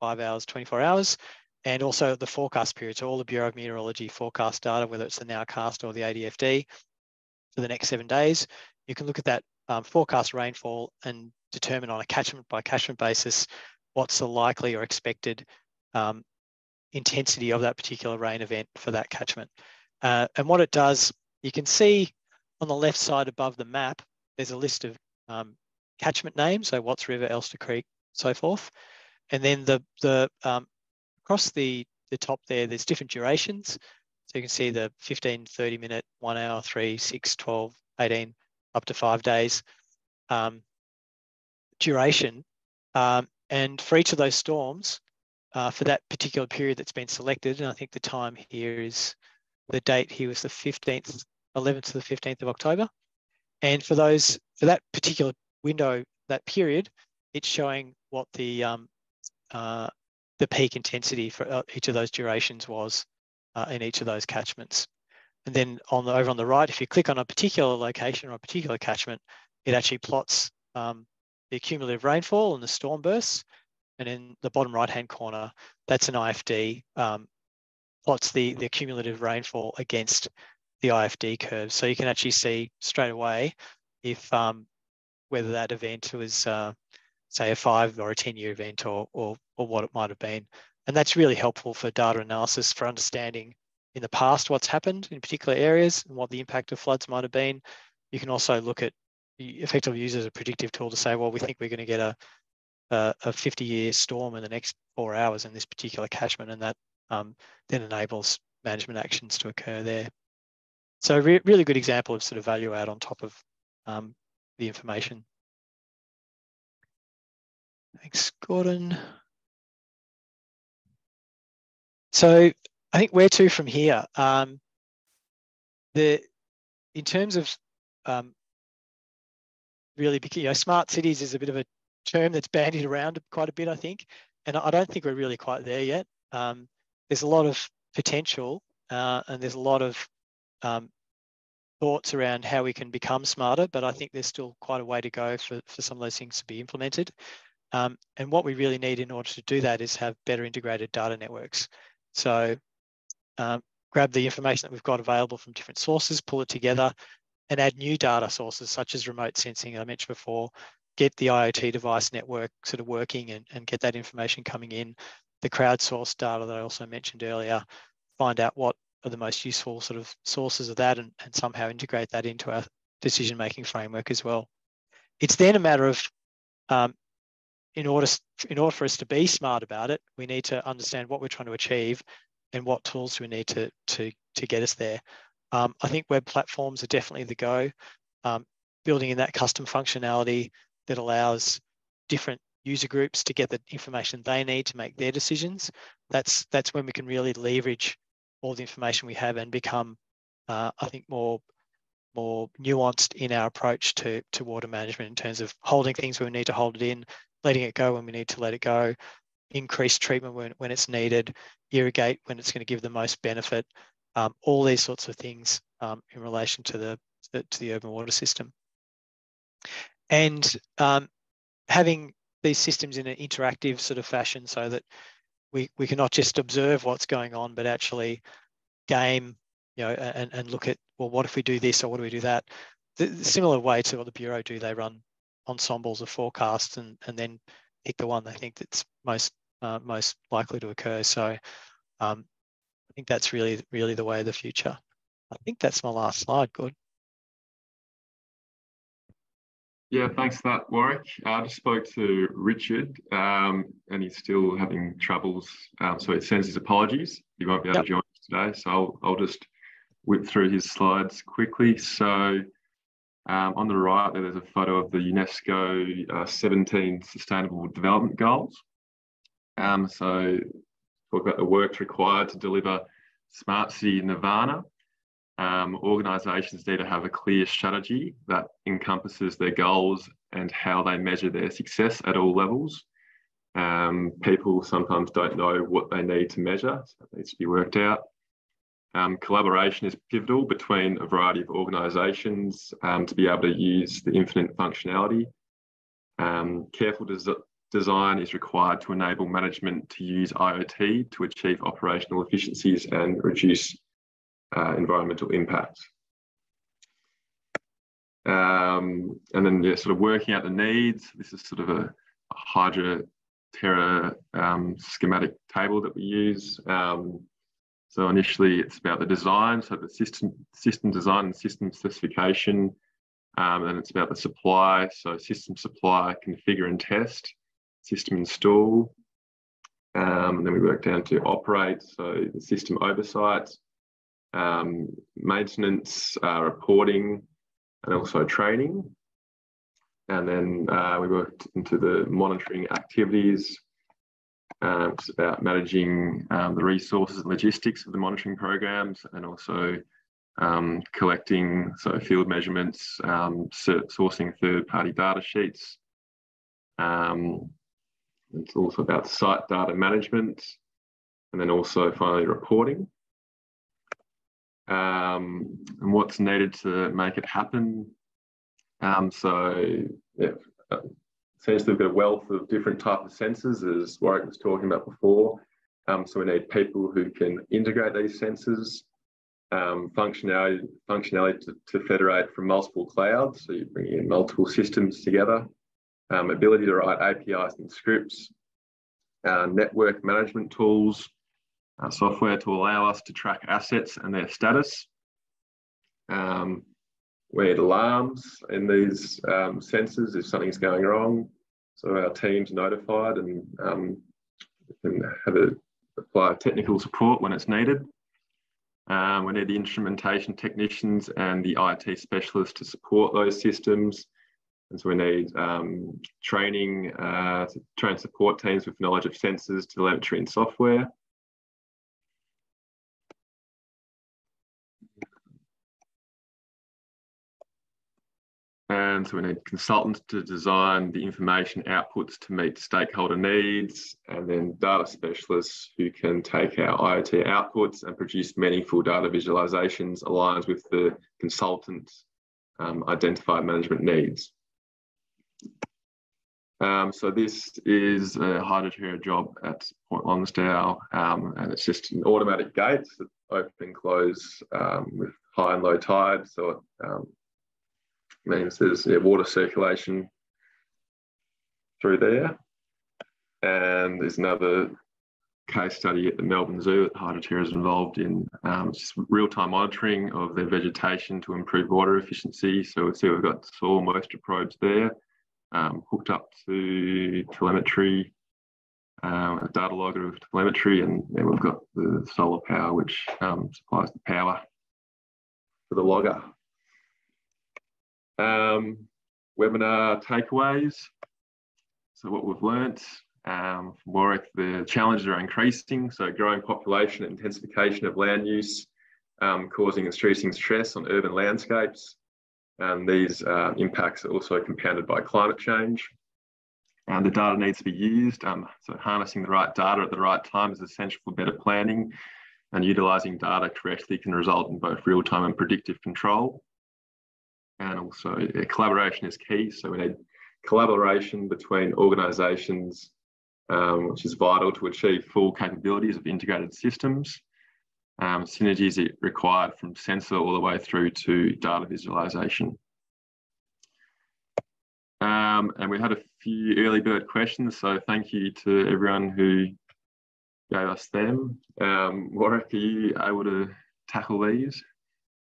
five hours, 24 hours, and also the forecast period. So all the Bureau of Meteorology forecast data, whether it's the Nowcast or the ADFD for the next seven days, you can look at that um, forecast rainfall and determine on a catchment by catchment basis what's the likely or expected um, intensity of that particular rain event for that catchment. Uh, and what it does, you can see on the left side above the map, there's a list of um, catchment names, so Watts River, Elster Creek, so forth. And then the, the um, across the, the top there, there's different durations. So you can see the 15, 30 minute, one hour, three, six, 12, 18, up to five days um, duration. Um, and for each of those storms, uh, for that particular period that's been selected, and I think the time here is the date here was the 15th, 11th to the 15th of October. And for those, for that particular window, that period, it's showing what the um, uh, the peak intensity for uh, each of those durations was uh, in each of those catchments. And then on the, over on the right, if you click on a particular location or a particular catchment, it actually plots um, the cumulative rainfall and the storm bursts. And in the bottom right-hand corner, that's an IFD, um, plots the, the cumulative rainfall against the IFD curve. So you can actually see straight away if um, whether that event was, uh, say, a five or a 10 year event or, or, or what it might have been. And that's really helpful for data analysis for understanding in the past what's happened in particular areas and what the impact of floods might have been. You can also look at effectively use as a predictive tool to say, well, we think we're going to get a, a, a 50 year storm in the next four hours in this particular catchment, and that um, then enables management actions to occur there. So re really good example of sort of value add on top of um, the information. Thanks, Gordon. So I think where to from here? Um, the in terms of um, really, you know, smart cities is a bit of a term that's bandied around quite a bit, I think, and I don't think we're really quite there yet. Um, there's a lot of potential, uh, and there's a lot of um, thoughts around how we can become smarter, but I think there's still quite a way to go for, for some of those things to be implemented. Um, and what we really need in order to do that is have better integrated data networks. So um, grab the information that we've got available from different sources, pull it together, and add new data sources such as remote sensing I mentioned before, get the IoT device network sort of working and, and get that information coming in, the crowdsourced data that I also mentioned earlier, find out what are the most useful sort of sources of that and, and somehow integrate that into our decision-making framework as well. It's then a matter of, um, in, order, in order for us to be smart about it, we need to understand what we're trying to achieve and what tools do we need to, to, to get us there. Um, I think web platforms are definitely the go. Um, building in that custom functionality that allows different user groups to get the information they need to make their decisions. That's that's when we can really leverage all the information we have and become, uh, I think, more more nuanced in our approach to to water management in terms of holding things when we need to hold it in, letting it go when we need to let it go, increase treatment when, when it's needed, irrigate when it's going to give the most benefit, um, all these sorts of things um, in relation to the, to, the urban water system. And um, having these systems in an interactive sort of fashion so that we, we can not just observe what's going on, but actually game, you know, and, and look at, well, what if we do this or what do we do that? The, the similar way to what the Bureau do, they run ensembles of forecasts and, and then pick the one they think that's most uh, most likely to occur. So um, I think that's really, really the way of the future. I think that's my last slide, good. Yeah, thanks for that, Warwick. I just spoke to Richard um, and he's still having troubles. Um, so he sends his apologies. He won't be able yep. to join us today. So I'll, I'll just whip through his slides quickly. So um, on the right, there's a photo of the UNESCO uh, 17 Sustainable Development Goals. Um, so talk about the work required to deliver Smart City Nirvana um, organisations need to have a clear strategy that encompasses their goals and how they measure their success at all levels. Um, people sometimes don't know what they need to measure, so it needs to be worked out. Um, collaboration is pivotal between a variety of organisations um, to be able to use the infinite functionality. Um, careful des design is required to enable management to use IoT to achieve operational efficiencies and reduce uh, environmental impacts. Um, and then yeah, sort of working out the needs. This is sort of a, a Hydra Terra um, schematic table that we use. Um, so initially it's about the design, so the system, system design and system specification. Um, and it's about the supply, so system supply, configure and test, system install. Um, and then we work down to operate, so the system oversight, um, maintenance, uh, reporting, and also training. And then uh, we worked into the monitoring activities. Uh, it's about managing um, the resources and logistics of the monitoring programs and also um, collecting so field measurements, um, sourcing third-party data sheets. Um, it's also about site data management and then also finally reporting um, and what's needed to make it happen. Um, so yeah, essentially we've got a wealth of different type of sensors as Warwick was talking about before. Um, so we need people who can integrate these sensors, um, functionality, functionality to, to, federate from multiple clouds. So you bring in multiple systems together, um, ability to write APIs and scripts, uh, network management tools, uh, software to allow us to track assets and their status. Um, we need alarms in these um, sensors if something's going wrong. So our team's notified and um, can have a, apply technical support when it's needed. Um, we need the instrumentation technicians and the IT specialists to support those systems. And so we need um, training, uh, to train support teams with knowledge of sensors, telemetry and software. And so we need consultants to design the information outputs to meet stakeholder needs, and then data specialists who can take our IoT outputs and produce meaningful data visualizations aligned with the consultant's um, identified management needs. Um, so this is a Hydra job at Point Lonsdale, um, and it's just an automatic gate that open and close um, with high and low tide. So it um, means there's yeah, water circulation through there. And there's another case study at the Melbourne Zoo that HydroTerra is involved in. Um, real-time monitoring of their vegetation to improve water efficiency. So we see we've got soil moisture probes there, um, hooked up to telemetry, um, a data logger of telemetry, and then we've got the solar power, which um, supplies the power for the logger. Um, webinar takeaways. So what we've learnt um, from Warwick, the challenges are increasing. So growing population intensification of land use um, causing increasing stress on urban landscapes. And these uh, impacts are also compounded by climate change. And the data needs to be used. Um, so harnessing the right data at the right time is essential for better planning and utilising data correctly can result in both real-time and predictive control and also yeah, collaboration is key. So we need collaboration between organisations um, which is vital to achieve full capabilities of integrated systems. Um, synergies it required from sensor all the way through to data visualization. Um, and we had a few early bird questions, so thank you to everyone who gave us them. Um, Warwick, are you able to tackle these?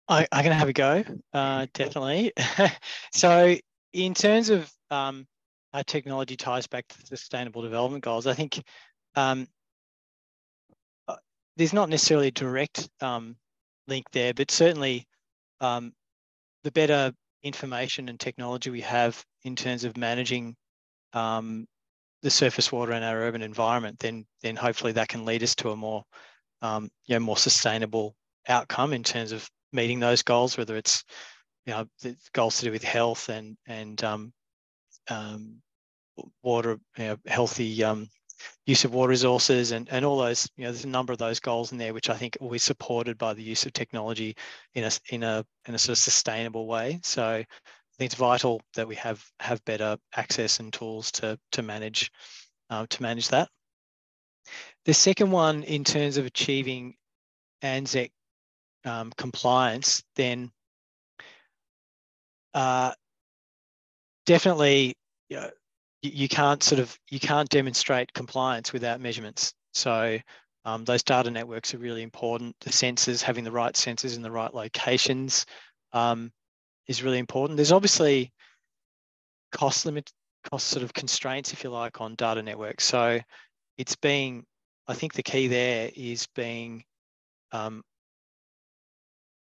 I, I can have a go, uh, definitely. so in terms of um, technology ties back to sustainable development goals, I think um, there's not necessarily a direct um, link there, but certainly um, the better information and technology we have in terms of managing um, the surface water in our urban environment, then then hopefully that can lead us to a more um, you know more sustainable outcome in terms of meeting those goals, whether it's you know the goals to do with health and and um, um, water, you know, healthy use of water resources, and and all those. You know, there's a number of those goals in there, which I think will be supported by the use of technology in a in a in a sort of sustainable way. So I think it's vital that we have have better access and tools to to manage uh, to manage that. The second one, in terms of achieving ANZECC um, compliance, then uh, definitely you, know, you, can't sort of you can't demonstrate compliance without measurements. So um, those data networks are really important. The sensors, having the right sensors in the right locations, um, is really important. There's obviously cost limit, cost sort of constraints, if you like, on data networks. So it's being, I think the key there is being um,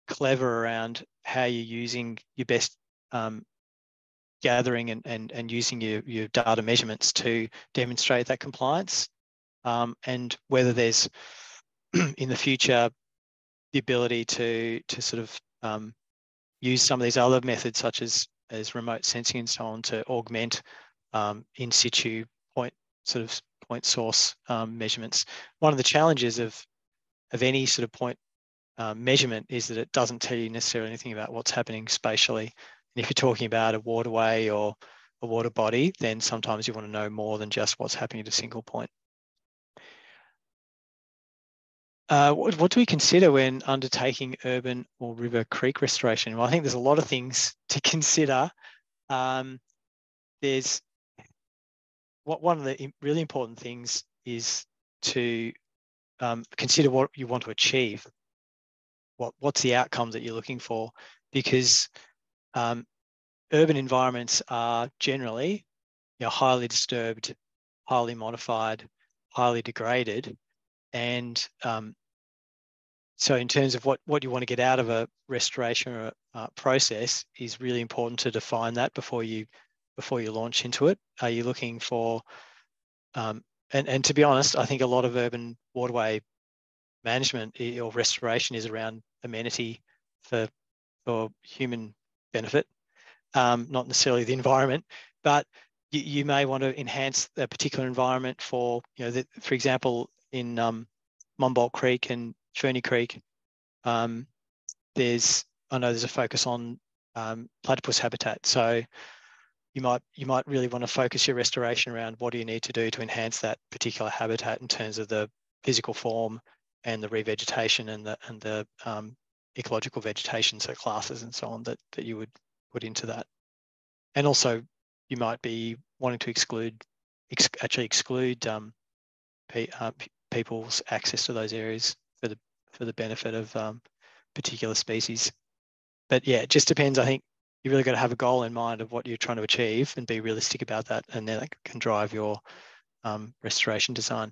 clever around how you're using your best um, gathering and, and, and using your, your data measurements to demonstrate that compliance um, and whether there's in the future the ability to to sort of um, use some of these other methods such as as remote sensing and so on to augment um, in situ point sort of point source um, measurements. One of the challenges of of any sort of point um, measurement is that it doesn't tell you necessarily anything about what's happening spatially. And if you're talking about a waterway or a water body, then sometimes you want to know more than just what's happening at a single point. Uh, what, what, do we consider when undertaking urban or river creek restoration? Well, I think there's a lot of things to consider. Um, there's what one of the really important things is to um, consider what you want to achieve what what's the outcome that you're looking for because um, urban environments are generally you know, highly disturbed highly modified highly degraded. And um, so in terms of what what you want to get out of a restoration or, uh, process is really important to define that before you before you launch into it. Are you looking for um, and, and to be honest i think a lot of urban waterway management or restoration is around amenity for for human benefit, um, not necessarily the environment, but you, you, may want to enhance a particular environment for, you know, the, for example, in um, Monbulk Creek and Ferny Creek, um, there's, I know there's a focus on um, platypus habitat. So you might you might really want to focus your restoration around what do you need to do to enhance that particular habitat in terms of the physical form and the revegetation and the and the um, ecological vegetation, so classes and so on that that you would put into that. And also, you might be wanting to exclude ex actually exclude um, pe uh, people's access to those areas for the for the benefit of um, particular species. But yeah, it just depends. I think you really got to have a goal in mind of what you're trying to achieve and be realistic about that, and then that can drive your um, restoration design.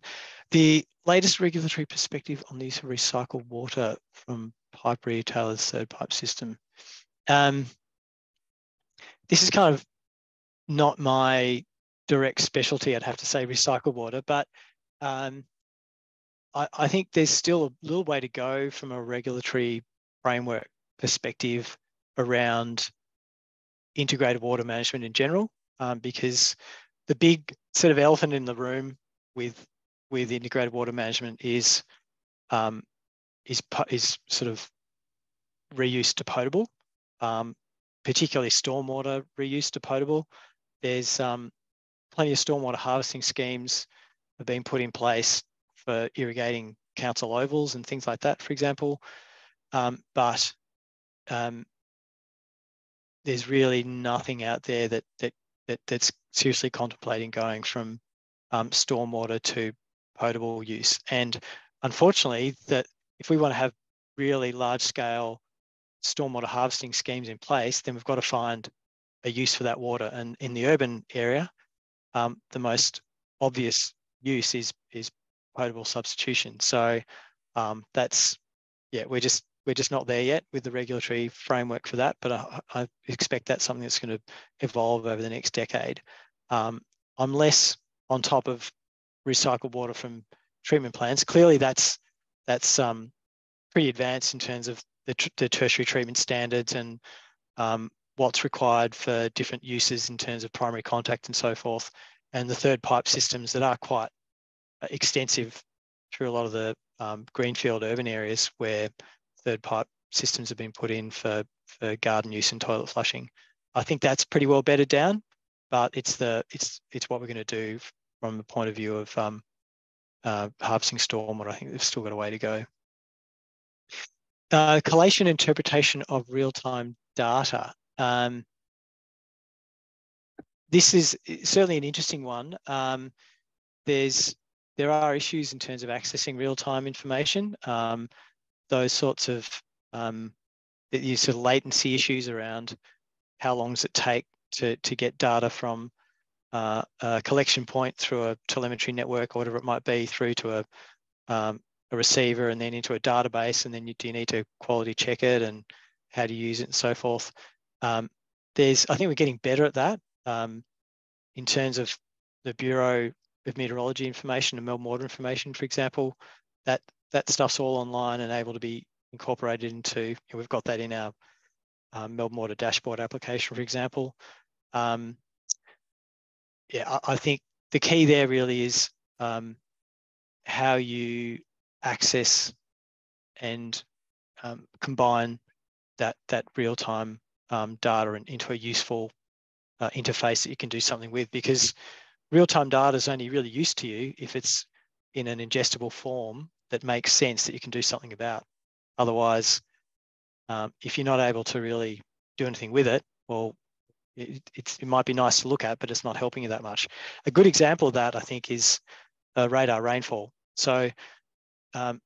The latest regulatory perspective on the use of recycled water from Pipe Retailer's third pipe system. Um, this is kind of not my direct specialty, I'd have to say, recycled water, but um, I, I think there's still a little way to go from a regulatory framework perspective around integrated water management in general, um, because the big sort of elephant in the room with with integrated water management is um, is is sort of reuse to potable, um, particularly stormwater reuse to potable. There's um, plenty of stormwater harvesting schemes have been put in place for irrigating council ovals and things like that, for example. Um, but um, there's really nothing out there that that, that that's seriously contemplating going from um, stormwater to potable use. And unfortunately, that if we want to have really large scale stormwater harvesting schemes in place, then we've got to find a use for that water. And in the urban area, um, the most obvious use is is potable substitution. So um, that's yeah, we're just we're just not there yet with the regulatory framework for that, but I, I expect that's something that's going to evolve over the next decade. Um, I'm less on top of recycled water from treatment plants. Clearly, that's that's um, pretty advanced in terms of the, the tertiary treatment standards and um, what's required for different uses in terms of primary contact and so forth, and the third pipe systems that are quite uh, extensive through a lot of the um, greenfield urban areas where third pipe systems have been put in for, for garden use and toilet flushing. I think that's pretty well bedded down, but it's the it's it's what we're going to do from the point of view of um, uh, harvesting stormwater. I think they've still got a way to go. Uh, collation interpretation of real-time data. Um, this is certainly an interesting one. Um, there's there are issues in terms of accessing real-time information. Um, those sorts of um, sort of latency issues around how long does it take to to get data from uh, a collection point through a telemetry network or whatever it might be through to a um, a receiver and then into a database and then you, do you need to quality check it and how to use it and so forth. Um, there's, I think we're getting better at that um, in terms of the Bureau of Meteorology information and Melbourne Water information, for example, that that stuff's all online and able to be incorporated into, we've got that in our um, Melbourne Water dashboard application, for example. Um, yeah, I, I, think the key there really is um, how you access and um, combine that that real time um, data into a useful uh, interface that you can do something with because real time data is only really used to you if it's in an ingestible form that makes sense that you can do something about. Otherwise, um, if you're not able to really do anything with it, well, it, it might be nice to look at, but it's not helping you that much. A good example of that, I think, is uh, radar rainfall. So um,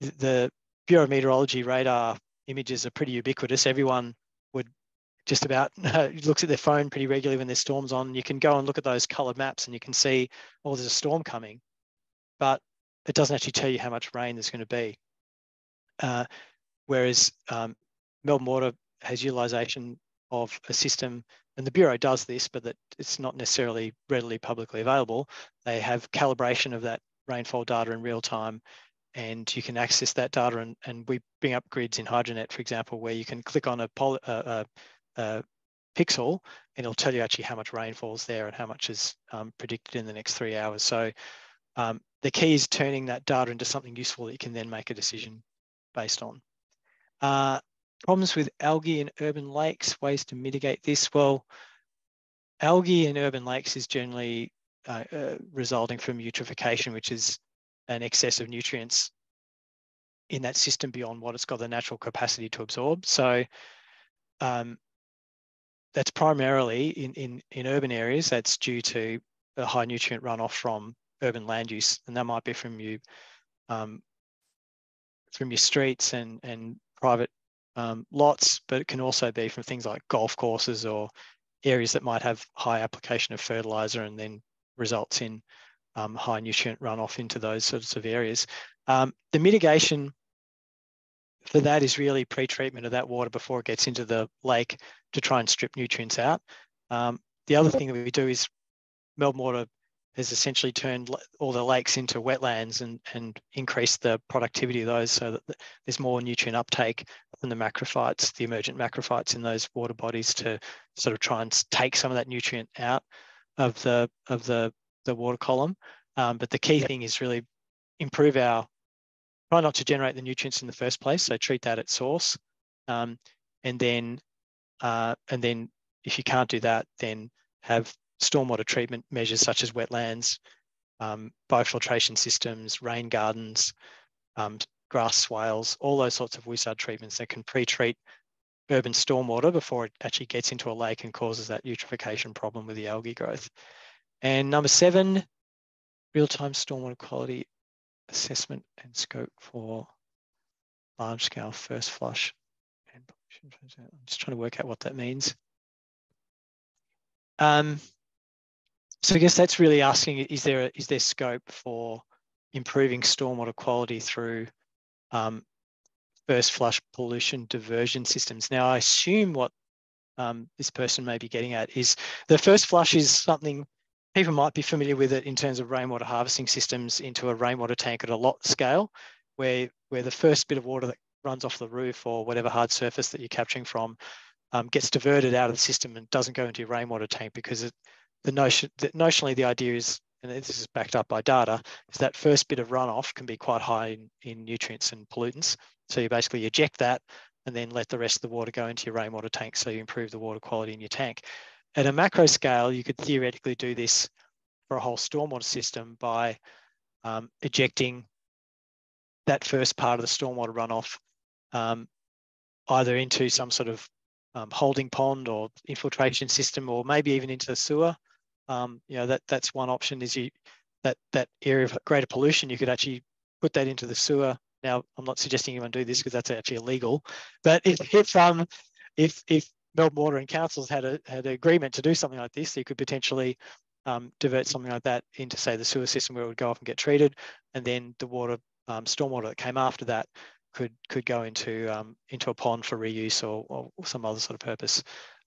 the Bureau of Meteorology radar images are pretty ubiquitous. Everyone would just about uh, looks at their phone pretty regularly when there's storms on. You can go and look at those colored maps and you can see, oh, there's a storm coming, but it doesn't actually tell you how much rain there's going to be. Uh, whereas um, Melbourne Water has utilization of a system, and the Bureau does this, but that it's not necessarily readily publicly available. They have calibration of that rainfall data in real time and you can access that data and, and we bring up grids in Hydronet, for example, where you can click on a, poly, uh, uh, pixel and it'll tell you actually how much rainfall is there and how much is um, predicted in the next three hours. So um, the key is turning that data into something useful that you can then make a decision based on. Uh, problems with algae in urban lakes, ways to mitigate this. Well, algae in urban lakes is generally uh, uh, resulting from eutrophication, which is an excess of nutrients in that system beyond what it's got the natural capacity to absorb. So um, that's primarily in, in, in urban areas, that's due to a high nutrient runoff from urban land use. And that might be from you um, from your streets and, and private um, lots, but it can also be from things like golf courses or areas that might have high application of fertilizer and then results in um, high nutrient runoff into those sorts of areas. Um, the mitigation for that is really pre-treatment of that water before it gets into the lake to try and strip nutrients out. Um, the other thing that we do is Melbourne Water has essentially turned all the lakes into wetlands and, and increased the productivity of those so that there's more nutrient uptake from the macrophytes, the emergent macrophytes in those water bodies to sort of try and take some of that nutrient out of the of the the water column. Um, but the key thing is really improve our, try not to generate the nutrients in the first place. So treat that at source. Um, and then, uh, and then if you can't do that, then have stormwater treatment measures such as wetlands um, biofiltration systems, rain gardens, um, grass swales, all those sorts of WSUD treatments that can pre-treat urban stormwater before it actually gets into a lake and causes that eutrophication problem with the algae growth. And number seven, real-time stormwater quality assessment and scope for large-scale first flush. I'm just trying to work out what that means. Um, so I guess that's really asking, is there, a, is there scope for improving stormwater quality through um, first flush pollution diversion systems? Now, I assume what um, this person may be getting at is the first flush is something people might be familiar with it in terms of rainwater harvesting systems into a rainwater tank at a lot scale, where, where the first bit of water that runs off the roof or whatever hard surface that you're capturing from um, gets diverted out of the system and doesn't go into your rainwater tank because it, the notion that notionally the idea is and this is backed up by data is that first bit of runoff can be quite high in, in nutrients and pollutants so you basically eject that and then let the rest of the water go into your rainwater tank so you improve the water quality in your tank at a macro scale you could theoretically do this for a whole stormwater system by um, ejecting that first part of the stormwater runoff um, either into some sort of um, holding pond or infiltration system, or maybe even into the sewer. Um, you know, that that's one option is you that that area of greater pollution, you could actually put that into the sewer. Now, I'm not suggesting anyone do this because that's actually illegal, but if if um if if Melbourne Water and councils had a had an agreement to do something like this, you could potentially um, divert something like that into say the sewer system where it would go off and get treated, and then the water um, stormwater that came after that could could go into um, into a pond for reuse or, or, some other sort of purpose.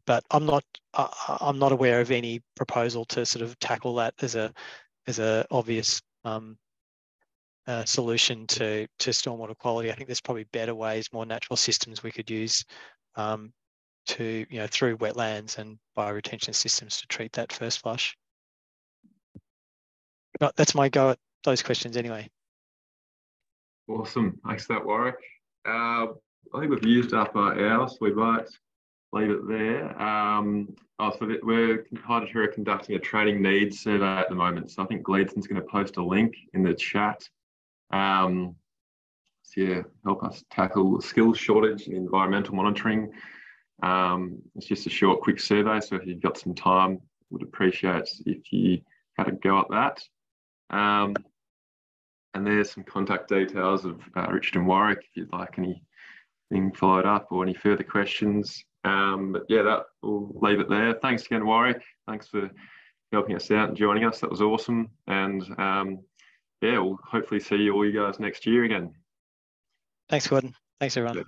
But I'm not uh, I'm not aware of any proposal to sort of tackle that as a as a obvious um, uh, solution to to stormwater quality. I think there's probably better ways, more natural systems we could use um, to you know through wetlands and bioretention systems to treat that first flush. But that's my go at those questions anyway. Awesome. Thanks for that, Warwick. Uh, I think we've used up our hour, so we might leave it there. Um, oh, so we're HydroTerra conducting a training needs survey at the moment. So I think Gleedson's going to post a link in the chat. Um, so yeah, help us tackle skills shortage in environmental monitoring. Um, it's just a short, quick survey. So if you've got some time, would appreciate if you had a go at that. Um, and there's some contact details of uh, Richard and Warwick if you'd like anything followed up or any further questions. Um, but yeah, that we'll leave it there. Thanks again, Warwick. Thanks for helping us out and joining us. That was awesome. And um, yeah, we'll hopefully see you all you guys next year again. Thanks, Gordon. Thanks, everyone. Yeah.